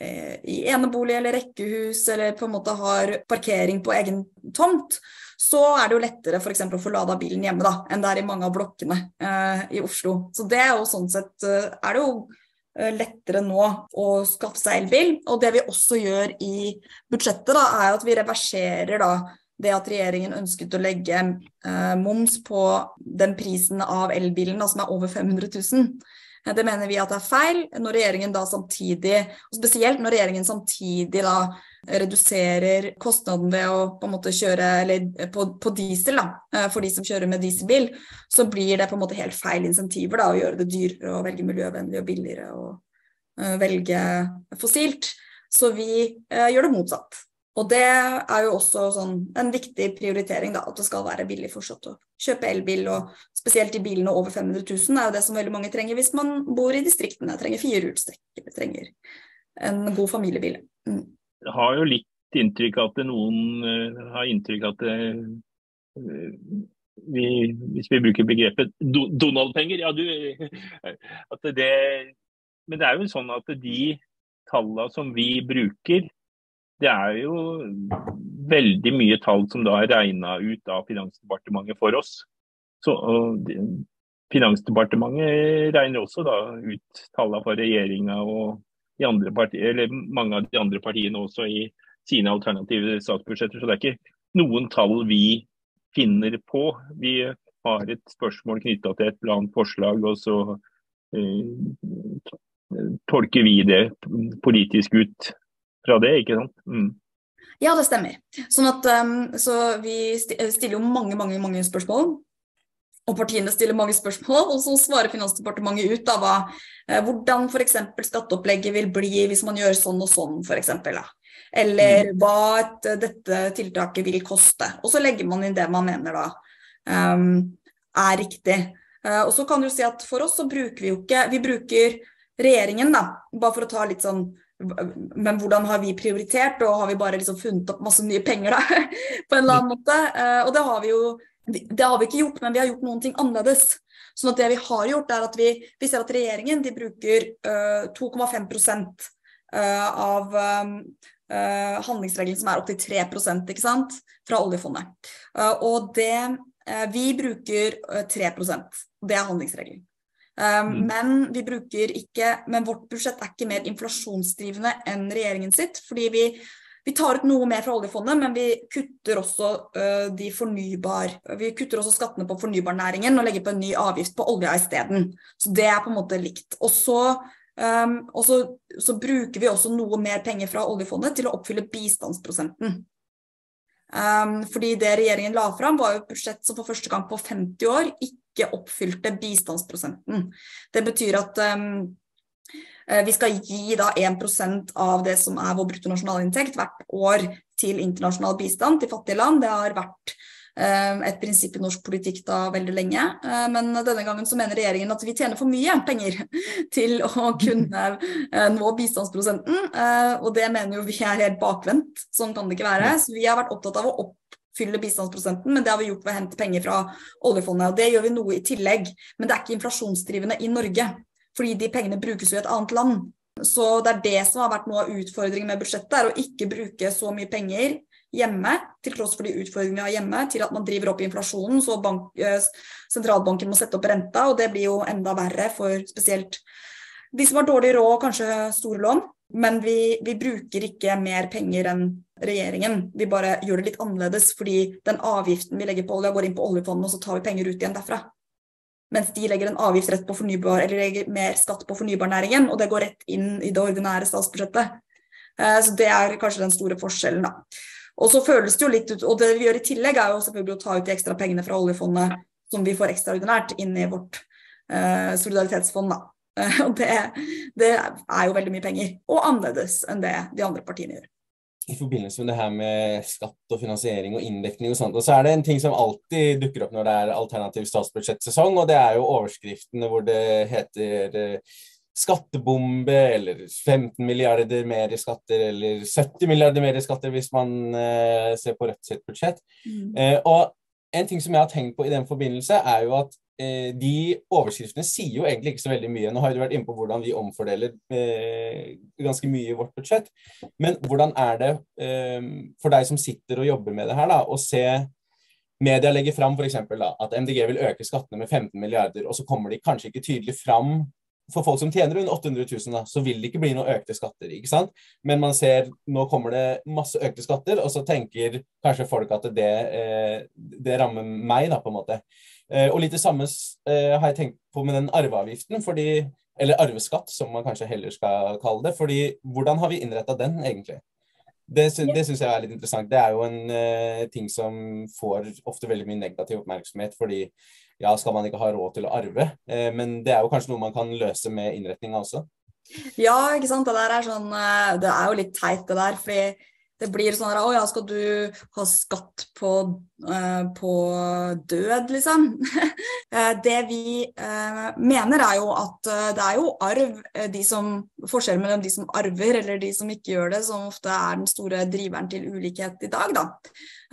eh, i enebolig eller rekkehus eller på en måte har parkering på egen tomt, så er det jo lettere f.eks. å få lada bilen hjemme da, enn det er i mange av blokkene eh, i Oslo. Så det er jo sånn sett eh, er det jo eh, lettere nå å skaffe seg elbil. Og det vi også gjør i budsjettet, da, er at vi reverserer da det at regjeringen ønsket å legge eh, moms på den prisen av elbilen da, som er over 500 000. Det mener vi at det er feil, når regjeringen da samtidig, og spesielt når regjeringen samtidig da reduserer kostnaden ved å på en måte kjøre eller på, på diesel da, eh, for de som kjører med dieselbil, så blir det på en måte helt feil insentiver da, å gjøre det dyrere å velge miljøvennlig og billigere å eh, velge fossilt. Så vi eh, gjør det motsatt. Og det er jo også sånn, en viktig prioritering, da, at det skal være billig fortsatt å kjøpe elbil. Og spesielt de bilene over 500 000 er jo det som veldig mange trenger hvis man bor i distriktene. Trenger firehjulstrekk eller trenger en god familiebil. Mm. Jeg har jo litt inntrykk av at noen uh, har inntrykk av at uh, vi, hvis vi bruker begrepet do Donald-penger, ja du at det, Men det er jo sånn at de tallene som vi bruker, det er jo veldig mye tall som da er regna ut av Finansdepartementet for oss. Så, de, Finansdepartementet regner også da ut tallene for regjeringa og partier, mange av de andre partiene også i sine alternative statsbudsjetter. Så det er ikke noen tall vi finner på. Vi har et spørsmål knytta til et eller annet forslag, og så eh, tolker vi det politisk ut fra det, ikke sant? Mm. Ja, det stemmer. Sånn at, um, så vi stiller jo mange, mange, mange spørsmål. Og partiene stiller mange spørsmål, og så svarer Finansdepartementet ut da, hva, eh, hvordan f.eks. skatteopplegget vil bli hvis man gjør sånn og sånn, f.eks. Eller hva et, dette tiltaket vil koste. Og så legger man inn det man mener da um, er riktig. Uh, og så kan du si at for oss så bruker vi jo ikke Vi bruker regjeringen, da, bare for å ta litt sånn men hvordan har vi prioritert, og har vi bare liksom funnet opp masse nye penger da, på en eller annen måte? Uh, og det har vi jo det har vi ikke gjort, men vi har gjort noen ting annerledes. Sånn at det vi har gjort, er at vi, vi ser at regjeringen de bruker uh, 2,5 uh, av um, uh, handlingsregelen som er opptil 3 ikke sant, fra oljefondet. og det Vi bruker 3% Det er handlingsregelen. Um, mm. Men vi bruker ikke, men vårt budsjett er ikke mer inflasjonsdrivende enn regjeringen sitt. fordi vi vi tar ut noe mer fra oljefondet, men vi kutter også uh, de fornybar Vi kutter også skattene på fornybarnæringen og legger på en ny avgift på olja isteden. Så det er på en måte likt. Og så, um, og så, så bruker vi også noe mer penger fra oljefondet til å oppfylle bistandsprosenten. Um, fordi det regjeringen la fram, var jo et budsjett som for første gang på 50 år ikke oppfylte bistandsprosenten. Det betyr at um, Vi skal gi da 1% av det som er vår bruttonasjonalinntekt hvert år til internasjonal bistand til fattige land. Det har vært Eh, et prinsipp i norsk politikk da veldig lenge. Eh, men denne gangen så mener regjeringen at vi tjener for mye penger til å kunne eh, nå bistandsprosenten. Og det mener jo vi er helt bakvendt. Sånn kan det ikke være. Så vi har vært opptatt av å oppfylle bistandsprosenten, men det har vi gjort ved å hente penger fra oljefondet. Og det gjør vi noe i tillegg. Men det er ikke inflasjonsdrivende i Norge. Fordi de pengene brukes jo i et annet land. Så det er det som har vært noe av utfordringen med budsjettet, er å ikke bruke så mye penger hjemme, til tross for de utfordringene vi har hjemme, til at man driver opp inflasjonen, så bank, eh, sentralbanken må sette opp renta, og det blir jo enda verre for spesielt de som har dårlig råd kanskje store lån. Men vi, vi, bruker ikke mer penger enn regjeringen. Vi bare gjør det litt annerledes, fordi den avgiften vi legger på olja, går inn på oljefondet, og så tar vi penger ut igjen derfra. Mens de legger en avgift rett på fornybar, eller legger mer skatt på fornybarnæringen, og det går rett inn i det ordinære statsbudsjettet. Eh, så det er kanskje den store forskjellen, da. Og så føles det jo litt ut, og det vi gjør i tillegg, er jo selvfølgelig å ta ut de ekstra pengene fra oljefondet som vi får ekstraordinært inn i vårt uh, solidaritetsfond. da. Uh, og det, det, er jo veldig mye penger, og annerledes enn det de andre partiene gjør. I forbindelse med det her med skatt og finansiering og inndekning og sånt, og så er det en ting som alltid dukker opp når det er alternativ statsbudsjettsesong, og det er jo overskriftene hvor det heter uh, skattebombe, eller 15 milliarder mer i skatter, eller 70 milliarder mer i skatter hvis man eh, ser på Rødt sitt budsjett. Mm. Eh, og en ting som jeg har tenkt på i den forbindelse, er jo at eh, de overskriftene sier jo egentlig ikke så veldig mye. Nå har du vært inne på hvordan vi omfordeler eh, ganske mye i vårt budsjett. Men hvordan er det eh, for deg som sitter og jobber med det her, da, å se media legger fram f.eks. at MDG vil øke skattene med 15 milliarder, og så kommer de kanskje ikke tydelig fram for folk som tjener under 800 000, da, så vil det ikke bli noen økte skatter. ikke sant? Men man ser nå kommer det masse økte skatter, og så tenker kanskje folk at det, eh, det rammer meg, da, på en måte. Eh, og litt det samme eh, har jeg tenkt på med den arveavgiften, fordi, eller arveskatt, som man kanskje heller skal kalle det. fordi hvordan har vi innretta den, egentlig? Det, det syns jeg er litt interessant. Det er jo en uh, ting som får ofte veldig mye negativ oppmerksomhet, fordi ja, skal man ikke ha råd til å arve? Uh, men det er jo kanskje noe man kan løse med innretninga også? Ja, ikke sant. Det der er sånn Det er jo litt teit, det der. fordi det blir sånn Å ja, skal du ha skatt på, uh, på død, liksom? Eh, det vi uh, mener, er jo at det er jo arv, de som, forskjellen mellom de som arver eller de som ikke gjør det, som ofte er den store driveren til ulikhet i dag. da.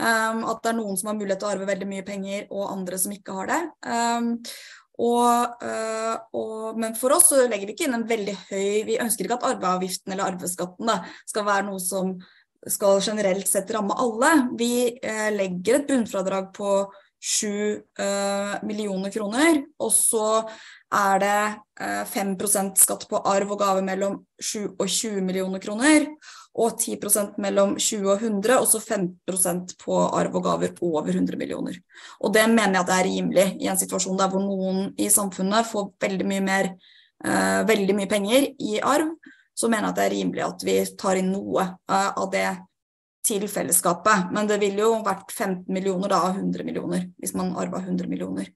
Um, at det er noen som har mulighet til å arve veldig mye penger, og andre som ikke har det. Um, og, og, men for oss så legger vi ikke inn en veldig høy Vi ønsker ikke at arveavgiften eller arveskatten da, skal være noe som skal generelt sett ramme alle. Vi eh, legger et bunnfradrag på 7 eh, millioner kroner, og så er det eh, 5% skatt på arv og gave mellom 7 og 20 millioner kroner, og 10% mellom 20 og 100, og så 5% på arv og gaver over 100 millioner. Og det mener jeg at det er rimelig i en situasjon der hvor noen i samfunnet får veldig mye mer, eh, veldig mye penger i arv, så mener jeg at det er rimelig at vi tar inn noe uh, av det til fellesskapet. Men det ville jo vært 15 millioner da av 100 millioner, hvis man arva 100 millioner.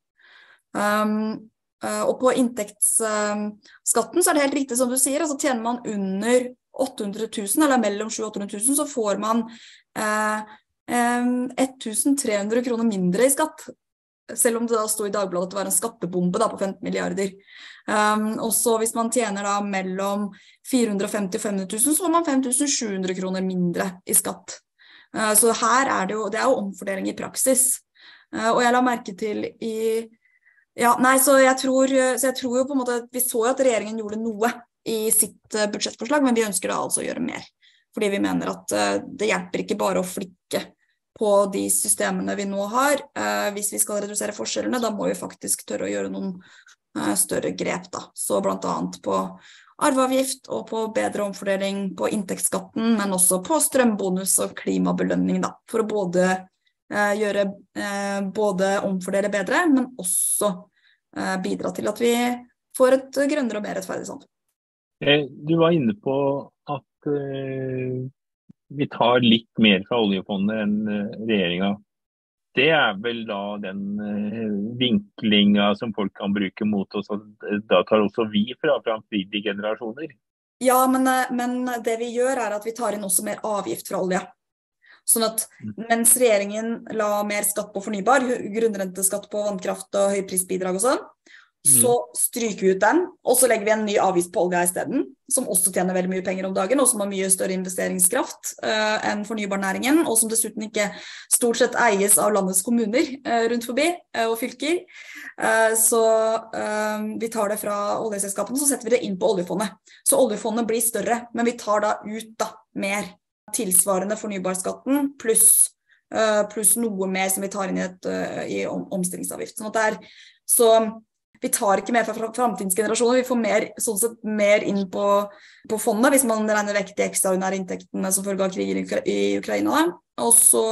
Um, uh, og på inntektsskatten så er det helt riktig som du sier, altså tjener man under 800 000, eller mellom 700 000 000, så får man um, 1300 kroner mindre i skatt selv om det da sto i Dagbladet at det var en skattebombe da, på 15 milliarder. Um, og så hvis man tjener da mellom 450 og 500 000, så får man 5700 kroner mindre i skatt. Uh, så her er det jo Det er jo omfordeling i praksis. Uh, og jeg la merke til i Ja, nei, så jeg tror, så jeg tror jo på en måte Vi så jo at regjeringen gjorde noe i sitt uh, budsjettforslag, men vi ønsker da altså å gjøre mer. Fordi vi mener at det hjelper ikke bare å flikke på de systemene vi nå har. Eh, hvis vi skal redusere forskjellene, da må vi faktisk tørre å gjøre noen eh, større grep. Da. Så bl.a. på arveavgift og på bedre omfordeling på inntektsskatten, men også på strømbonus og klimabelønning. Da, for å både eh, gjøre både omfordele bedre, men også bidra til at vi får et grønnere og mer rettferdig samfunn. Du var inne på at vi tar litt mer fra oljefondet enn eh, regjeringa det er vel da den uh, vinklinga som folk kan bruke mot oss. Da tar også vi fra framtidige generasjoner. Ja, men, men, det vi gjør er at vi tar inn også mer avgift fra olje. Sånn at mm. mens regjeringen la mer skatt på fornybar, grunnrenteskatt på vannkraft og høyprisbidrag og sånn, så mm. stryker vi ut den, og så legger vi en ny avgift på olja isteden, som også tjener veldig mye penger om dagen, og som har mye større investeringskraft uh, enn fornybarnæringen, og som dessuten ikke stort sett eies av landets kommuner uh, rundt forbi, uh, og fylker. så vi tar det fra oljeselskapene, så setter vi det inn på oljefondet. Så oljefondet blir større, men vi tar da ut da mer tilsvarende fornybarskatten pluss pluss noe mer som vi tar inn i, et, i omstillingsavgift. Sånn at det er så vi tar ikke mer fra framtidens generasjoner, vi får mer, sånn sett, mer inn på, på, fondet, hvis man regner vekk de ekstraordinære inntektene som følge av krigen i Ukraina. Og så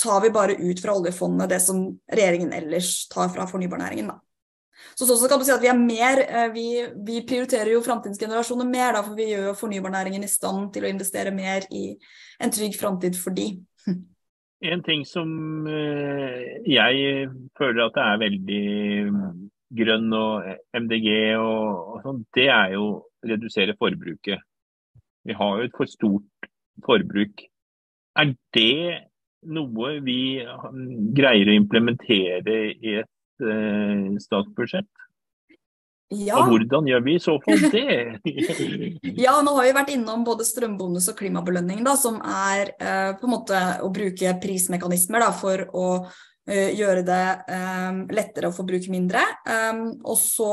tar vi bare ut fra oljefondet det som regjeringen ellers tar fra fornybarnæringen. Da. Så sånn kan du si at vi er mer, eh, vi, vi prioriterer jo framtidens generasjoner mer, da, for vi gjør fornybarnæringen i stand til å investere mer i en trygg framtid for de. En ting som eh, jeg føler at det er veldig Grønn og MDG og, og sånn, det er jo å redusere forbruket. Vi har jo et for stort forbruk. Er det noe vi greier å implementere i et uh, statsbudsjett? Ja. Og hvordan gjør vi i så fall det? ja, nå har vi vært innom både strømbonus og klimabelønning, da, som er uh, på en måte å bruke prismekanismer da, for å Eh, gjøre det um, lettere å forbruke mindre. Um, og så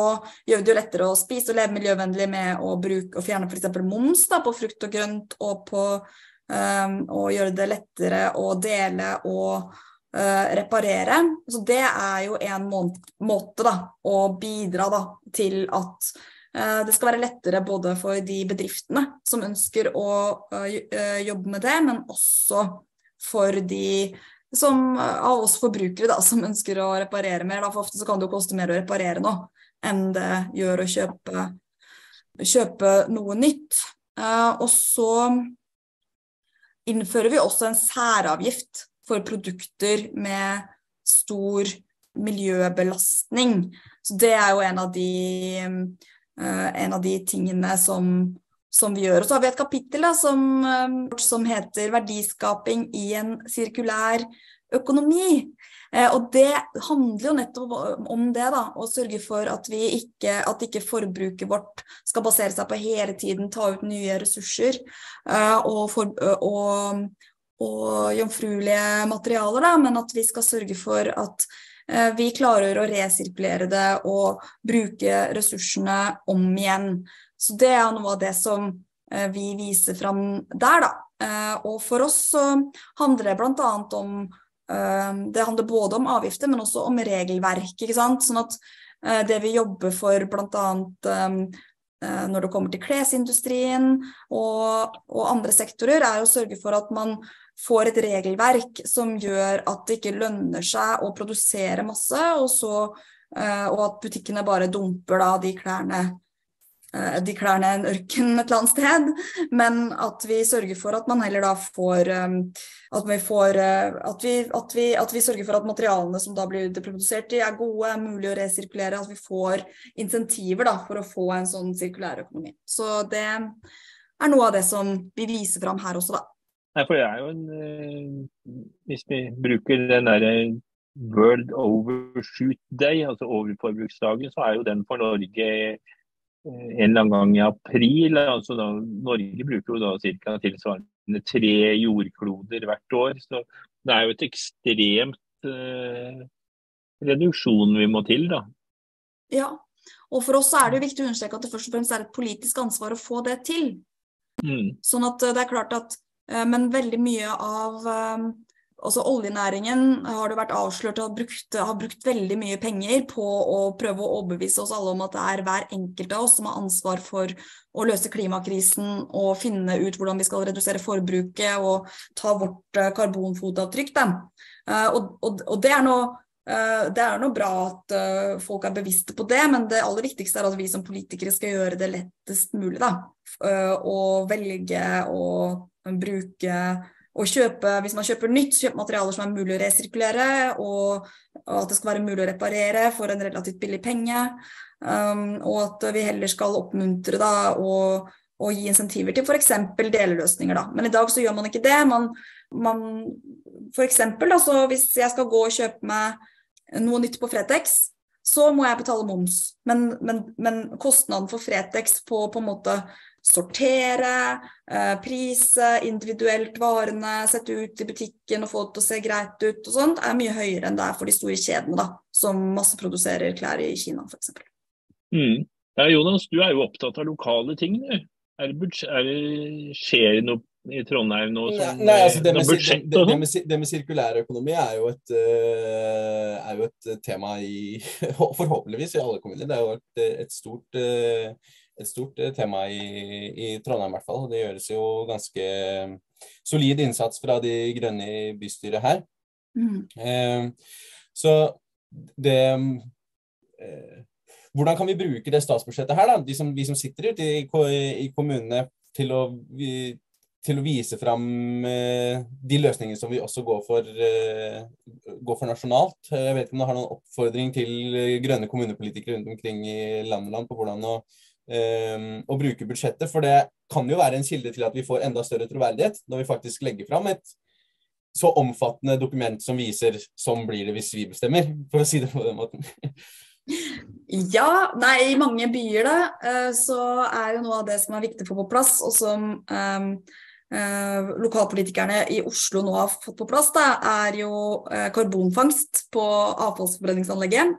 gjør vi det jo lettere å spise og leve miljøvennlig med å, bruke, og fjerne f.eks. moms da, på frukt og grønt, og på um, å gjøre det lettere å dele og uh, reparere. Så det er jo en måte da, å bidra da, til at uh, det skal være lettere både for de bedriftene som ønsker å uh, jobbe med det, men også for de som eh, av oss forbrukere da, som ønsker å reparere mer. Da, for ofte så kan det jo koste mer å reparere noe enn det gjør å kjøpe, kjøpe noe nytt. Uh, og så innfører vi også en særavgift for produkter med stor miljøbelastning. Så det er jo en av de, uh, en av de tingene som som vi gjør. Og så har vi et kapittel da, som, um, som heter 'Verdiskaping i en sirkulær økonomi'. Eh, og det handler jo nettopp om det, da. Å sørge for at, ikke, at ikke forbruket vårt skal basere seg på hele tiden ta ut nye ressurser eh, og, for, og, og jomfruelige materialer, da, men at vi skal sørge for at eh, vi klarer å resirkulere det og bruke ressursene om igjen. Så det er noe av det som eh, vi viser fram der, da. Eh, og for oss så handler det bl.a. om eh, Det handler både om avgifter, men også om regelverk. ikke sant? Sånn at det vi jobber for bl.a. når det kommer til klesindustrien og, og andre sektorer, er å sørge for at man får et regelverk som gjør at det ikke lønner seg å produsere masse, og, så, og at butikkene bare dumper de klærne de klærne en ørken et eller annet sted, men at vi sørger for at man heller da får eh, at vi, får, eh, at vi, at vi, at vi sørger for at materialene som da blir produsert i, er gode, er mulig å resirkulere. At vi får insentiver da, for å få en sånn sirkulær økonomi. Så det er noe av det som vi viser fram her også, da. Nei, for det er jo en Hvis vi bruker den derre World Overshoot Day, altså overforbruksdagen, så er jo den for Norge en eller annen gang i april. altså da, Norge bruker jo da ca. tilsvarende tre jordkloder hvert år. Så det er jo et ekstremt eh, reduksjon vi må til, da. Ja, og for oss er det jo viktig å understreke at det først og fremst er et politisk ansvar å få det til. Mm. Sånn at det er klart at eh, Men veldig mye av eh, altså Oljenæringen har det vært avslørt har brukt, har brukt veldig mye penger på å prøve å overbevise oss alle om at det er hver enkelt av oss som har ansvar for å løse klimakrisen og finne ut hvordan vi skal redusere forbruket og ta vårt eh, karbonfotavtrykk. Uh, og, og, og, det er noe uh, det er noe bra at folk er bevisste på det, men det aller viktigste er at vi som politikere skal gjøre det lettest mulig. Da. Å velge å bruke kjøpe, hvis man kjøper nytt, kjøpe materialer som er mulig å resirkulere, og, og, at det skal være mulig å reparere for en relativt billig penge. Um, og at vi heller skal oppmuntre da, og, og gi insentiver til f.eks. deleløsninger. Da. Men i dag så gjør man ikke det. Man, man, for eksempel, altså, hvis jeg skal gå og kjøpe meg noe nytt på Fretex, så må jeg betale moms. Men, men, men kostnaden for Fretex på på en måte sortere, eh, prise individuelt varene, sette ut i butikken og få det til å se greit ut og sånt, er mye høyere enn det er for de store kjedene, da, som masseproduserer klær i Kina f.eks. Mm. Ja, Jonas, du er jo opptatt av lokale ting. Er det, er det, skjer det noe i Trondheim nå som Nei, altså det, med, budsjett, det, det, med, det med sirkulærøkonomi er jo et, uh, er jo et tema i Forhåpentligvis i alle kommuner. Det er jo et, et stort uh, et stort eh, tema i, i Trondheim i hvert fall. Det gjøres jo ganske eh, solid innsats fra de grønne i bystyret her. Mm. Uh, så det eh, Hvordan kan vi bruke det statsbudsjettet her, da? De som, vi som sitter ute i, i kommunene, til å, vi, til å vise fram eh, de løsningene som vi også går for, eh, går for, nasjonalt. Jeg vet ikke om du har noen oppfordring til grønne kommunepolitikere rundt omkring i land og land på hvordan å å bruke budsjettet. For det kan jo være en kilde til at vi får enda større troverdighet når vi faktisk legger fram et så omfattende dokument som viser sånn blir det hvis vi bestemmer, for å si det på den måten. Ja, nei, i mange byer da, eh, så er jo noe av det som er viktig å få på plass, og som um, uh, lokalpolitikerne i Oslo nå har fått på plass, da, er jo eh, karbonfangst på avfallsforbrenningsanlegget.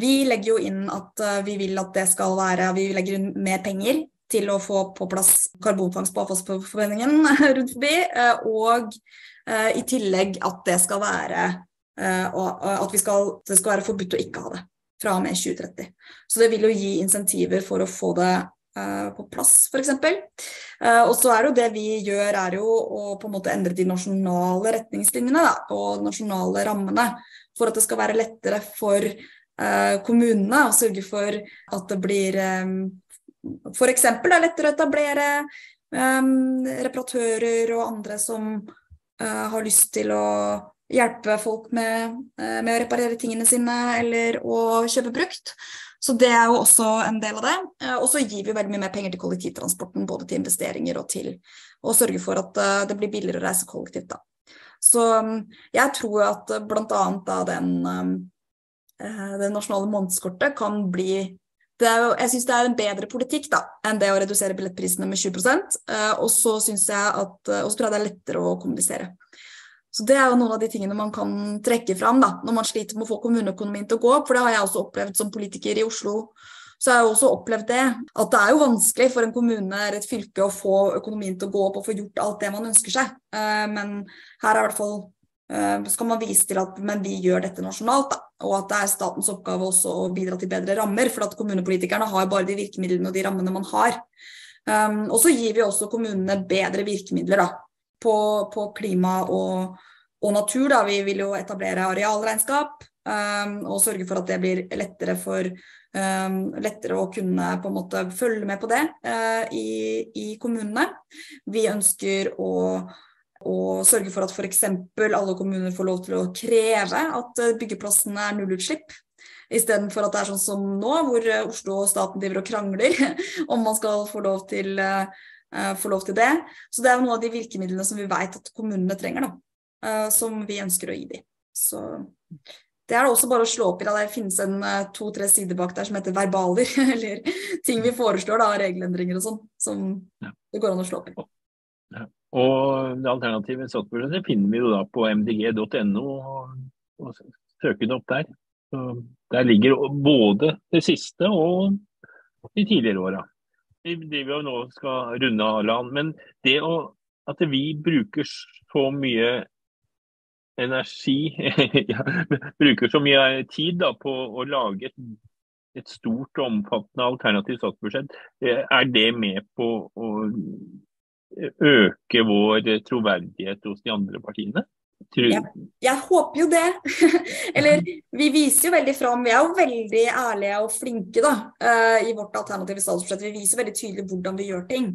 Vi legger jo inn at eh, vi vil at det skal være Vi legger inn mer penger til å få på plass karbonfangst på avfallsforbrenningen rundt forbi, uh, og uh, i tillegg at det skal være at skal, det skal være forbudt å ikke ha det fra og med 2030. Så det vil jo gi insentiver for å få det på plass, f.eks. Uh, og så er jo det vi gjør, er jo å på en måte endre de nasjonale retningslinjene da, og nasjonale rammene, for at det skal være lettere for Eh, kommunene å sørge for at det blir f.eks. lettere å etablere reparatører og andre som har lyst til å hjelpe folk med, med, å reparere tingene sine eller å kjøpe brukt. Så det er jo også en del av det. Uh, og så gir vi veldig mye mer penger til kollektivtransporten, både til investeringer og til å sørge for at det blir billigere å reise kollektivt. Da. Så um, jeg tror at bl.a. da den Eh, det nasjonale månedskortet kan bli er, jeg syns det er en bedre politikk da, enn det å redusere billettprisene med 20 eh, Og så syns jeg at eh, Og så tror jeg det er lettere å kommunisere. Så Det er jo noen av de tingene man kan trekke fram da, når man sliter med å få kommuneøkonomien til å gå opp. For det har jeg også opplevd som politiker i Oslo. Så jeg har også opplevd det. At det er jo vanskelig for en kommune eller et fylke å få økonomien til å gå opp og få gjort alt det man ønsker seg. Men her er i hvert fall skal så kan man vise til at men vi gjør dette nasjonalt, da, og at det er statens oppgave også å bidra til bedre rammer. For at kommunepolitikerne har bare de virkemidlene og de rammene man har. Um, og så gir vi også kommunene bedre virkemidler da, på, på klima og, og, natur. Da. Vi vil jo etablere arealregnskap um, og sørge for at det blir lettere for um, lettere å kunne på en måte følge med på det uh, i, i kommunene. Vi ønsker å og sørge for at f.eks. alle kommuner får lov til å kreve at eh, byggeplassene er nullutslipp. Istedenfor at det er sånn som nå, hvor eh, Oslo og staten driver og krangler om man skal få lov, til, uh, få lov til det. Så det er jo noen av de virkemidlene som vi vet at kommunene trenger, da, uh, som vi ønsker å gi dem. Så det er det også bare å slå opp i. Da. Det finnes en uh, to-tre sider bak der som heter verbaler, eller ting vi foreslår, da, regelendringer og sånn, som det går an å slå opp i. Ja. Og det alternative statsbudsjettet finner vi jo da på mdg.no, og, og søker det opp der. Så der ligger både det siste og de tidligere åra. Vi driver jo nå skal runde av land, men det å, at vi bruker så mye energi, bruker så mye tid da, på å lage et, et stort og omfattende alternativt statsbudsjett, eh, er det med på å øke vår troverdighet hos de andre partiene? Jeg, jeg, håper jo det. Eller vi viser jo veldig fram. Vi er jo veldig ærlige og flinke da, uh, i vårt alternative statsbudsjett. Vi viser veldig tydelig hvordan vi gjør ting.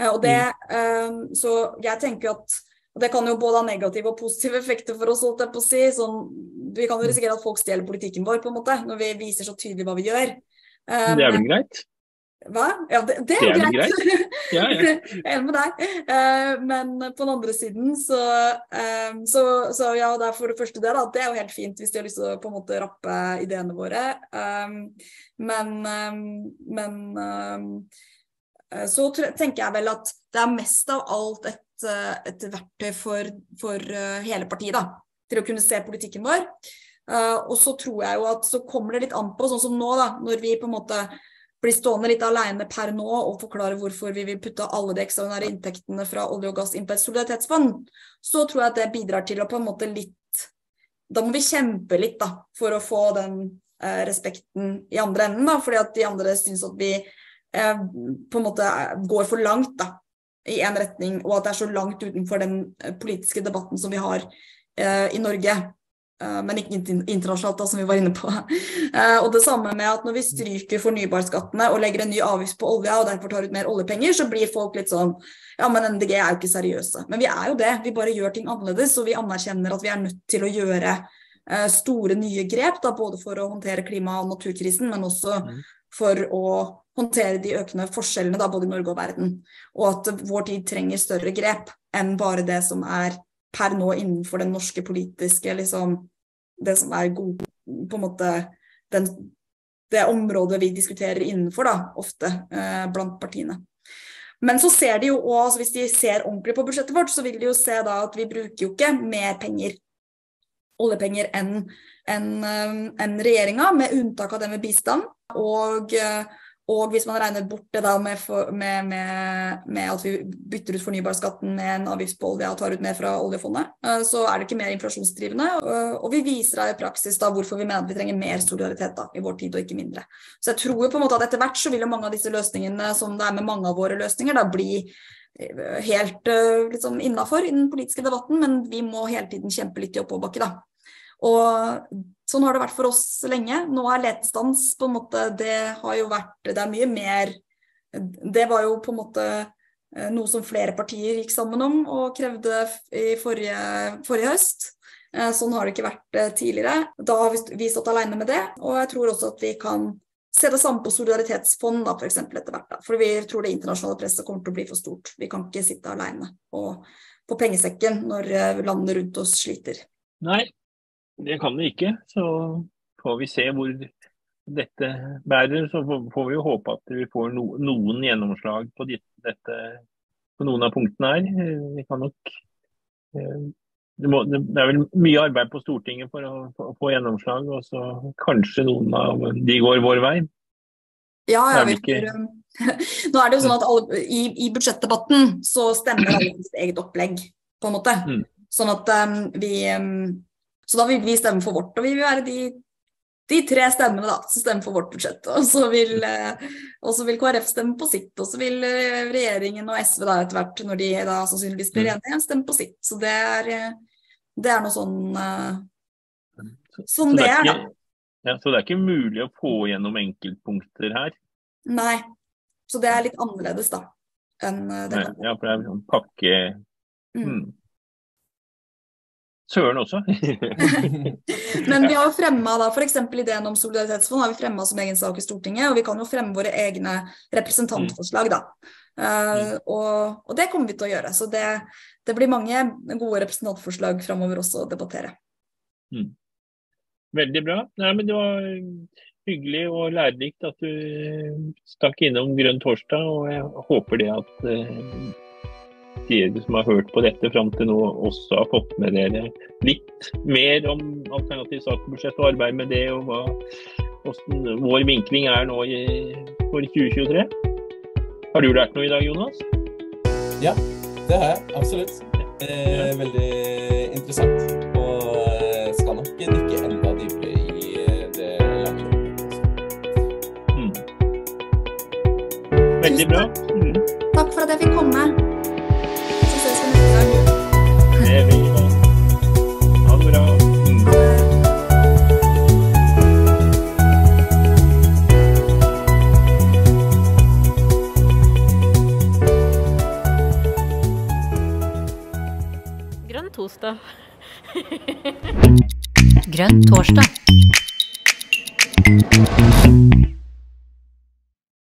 Uh, og det, uh, så jeg tenker at Og det kan jo både ha negative og positive effekter for oss, holdt jeg på å si. Sånn, vi kan jo risikere at folk stjeler politikken vår, på en måte, når vi viser så tydelig hva vi gjør. det er vel greit? Hva? Ja, det, det, Det er greit. greit. Ja, ja. Jeg er enig med deg. Eh, men på den andre siden så, eh, så, så ja, det er for det første det, da. Det er jo helt fint hvis de har lyst til å på en måte rappe ideene våre. Eh, men men så tenker jeg vel at det er mest av alt et, et verktøy for, for hele partiet, da. Til å kunne se politikken vår. Og så tror jeg jo at så kommer det litt an på, sånn som nå, da, når vi på en måte blir stående litt alene per nå og forklare hvorfor vi vil putte alle de ekstraordinære inntektene fra olje og gass inn på et solidaritetsfond, så tror jeg at det bidrar til å på en måte litt Da må vi kjempe litt da, for å få den eh, respekten i andre enden, da, fordi at de andre syns at vi eh, på en måte går for langt da, i én retning, og at det er så langt utenfor den eh, politiske debatten som vi har eh, i Norge. Eh, men ikke internasjonalt, da, som vi var inne på. Eh, og det samme med at når vi stryker fornybarskattene og legger en ny avgift på olja og derfor tar ut mer oljepenger, så blir folk litt sånn Ja, men MDG er jo ikke seriøse. Men vi er jo det. Vi bare gjør ting annerledes, og vi anerkjenner at vi er nødt til å gjøre eh, store, nye grep, da, både for å håndtere klima- og naturkrisen, men også Mhm. for å håndtere de økende forskjellene da, både i Norge og verden. Og at vår tid trenger større grep enn bare det som er per nå innenfor den norske politiske liksom, Det som er god på en måte den, det området vi diskuterer innenfor, da, ofte eh, blant partiene. Men så ser de jo også, altså hvis de ser ordentlig på budsjettet vårt, så vil de jo se da at vi bruker jo ikke mer penger, oljepenger, enn en, en regjeringa, med unntak av det med bistand. Og, eh, og hvis man regner bort det da med, for, med, med, med at vi bytter ut fornybarskatten med en avgift på olje og tar ut mer fra oljefondet, eh, så er det ikke mer inflasjonsdrivende. Og, og vi viser da i praksis da hvorfor vi mener at vi trenger mer solidaritet da, i vår tid, og ikke mindre. Så jeg tror på en måte at etter hvert så vil jo mange av disse løsningene, som det er med mange av våre løsninger, da bli eh, helt liksom innafor i den politiske debatten, men vi må hele tiden kjempe litt i oppoverbakke, da. Og sånn har det vært for oss lenge. Nå er letestans på en måte Det har jo vært Det er mye mer Det var jo på en måte eh, noe som flere partier gikk sammen om og krevde i forrige, forrige høst. Eh, Sånn har det ikke vært eh, tidligere. Da har vi stått alene med det, og jeg tror også at vi kan se det samme på solidaritetsfond da, for eksempel, etter hvert. Da. For vi tror det internasjonale presset kommer til å bli for stort. Vi kan ikke sitte alene og på pengesekken når landene rundt oss sliter. Nei, det kan vi ikke. Så får vi se hvor dette bærer. Så får vi jo håpe at vi får no, noen gjennomslag på dette på noen av punktene her. Eh, Vi kan nok eh, det, må, det det er vel mye arbeid på Stortinget for å få, få gjennomslag, og så kanskje noen av de går vår vei. Ja, jeg vet ikke. Nå er det jo sånn at alle, i, i budsjettdebatten så stemmer alle sitt eget opplegg, på en måte. Mm. Sånn at um, vi um, Så da vil vi stemme for vårt, og vi vil være de, de tre stemmene da, som stemmer for vårt budsjett. Og så vil, eh, vil KrF stemme på sitt, og så vil eh, regjeringen og SV da etter hvert, når de da sannsynligvis blir Mm. enige, stemme på sitt. Så det er, eh, det er noe sånn Så, Som så det er, da. ja, så det er ikke mulig å få gjennom enkeltpunkter her. Nei. Så det er litt annerledes, da. Enn det Nei, ja, for det er en pakke Mm. Mm. Søren også. Men vi har jo fremma f.eks. ideen om solidaritetsfond har vi fremma som egen sak i Stortinget, og vi kan jo fremme våre egne representantforslag, da. Eh, og, og det kommer vi til å gjøre. Så det, det blir mange gode representantforslag framover også å debattere. Veldig bra. Nei, men det var hyggelig og lærerikt at du stakk innom Grønn torsdag, og jeg håper det at eh, dere som har hørt på dette fram til nå, også har fått med dere litt mer om alternativt statsbudsjett og arbeid med det, og hva, hvordan vår vinkling er nå i, for 2023. Har du lært noe i dag, Jonas? Ja, Det har jeg, absolutt. Eh, veldig interessant. Og eh, skal nok dykke enda dypere i eh, det lange løpet. Mm. Veldig bra. Mm. Takk for at jeg fikk komme. Kos. Grønn torsdag.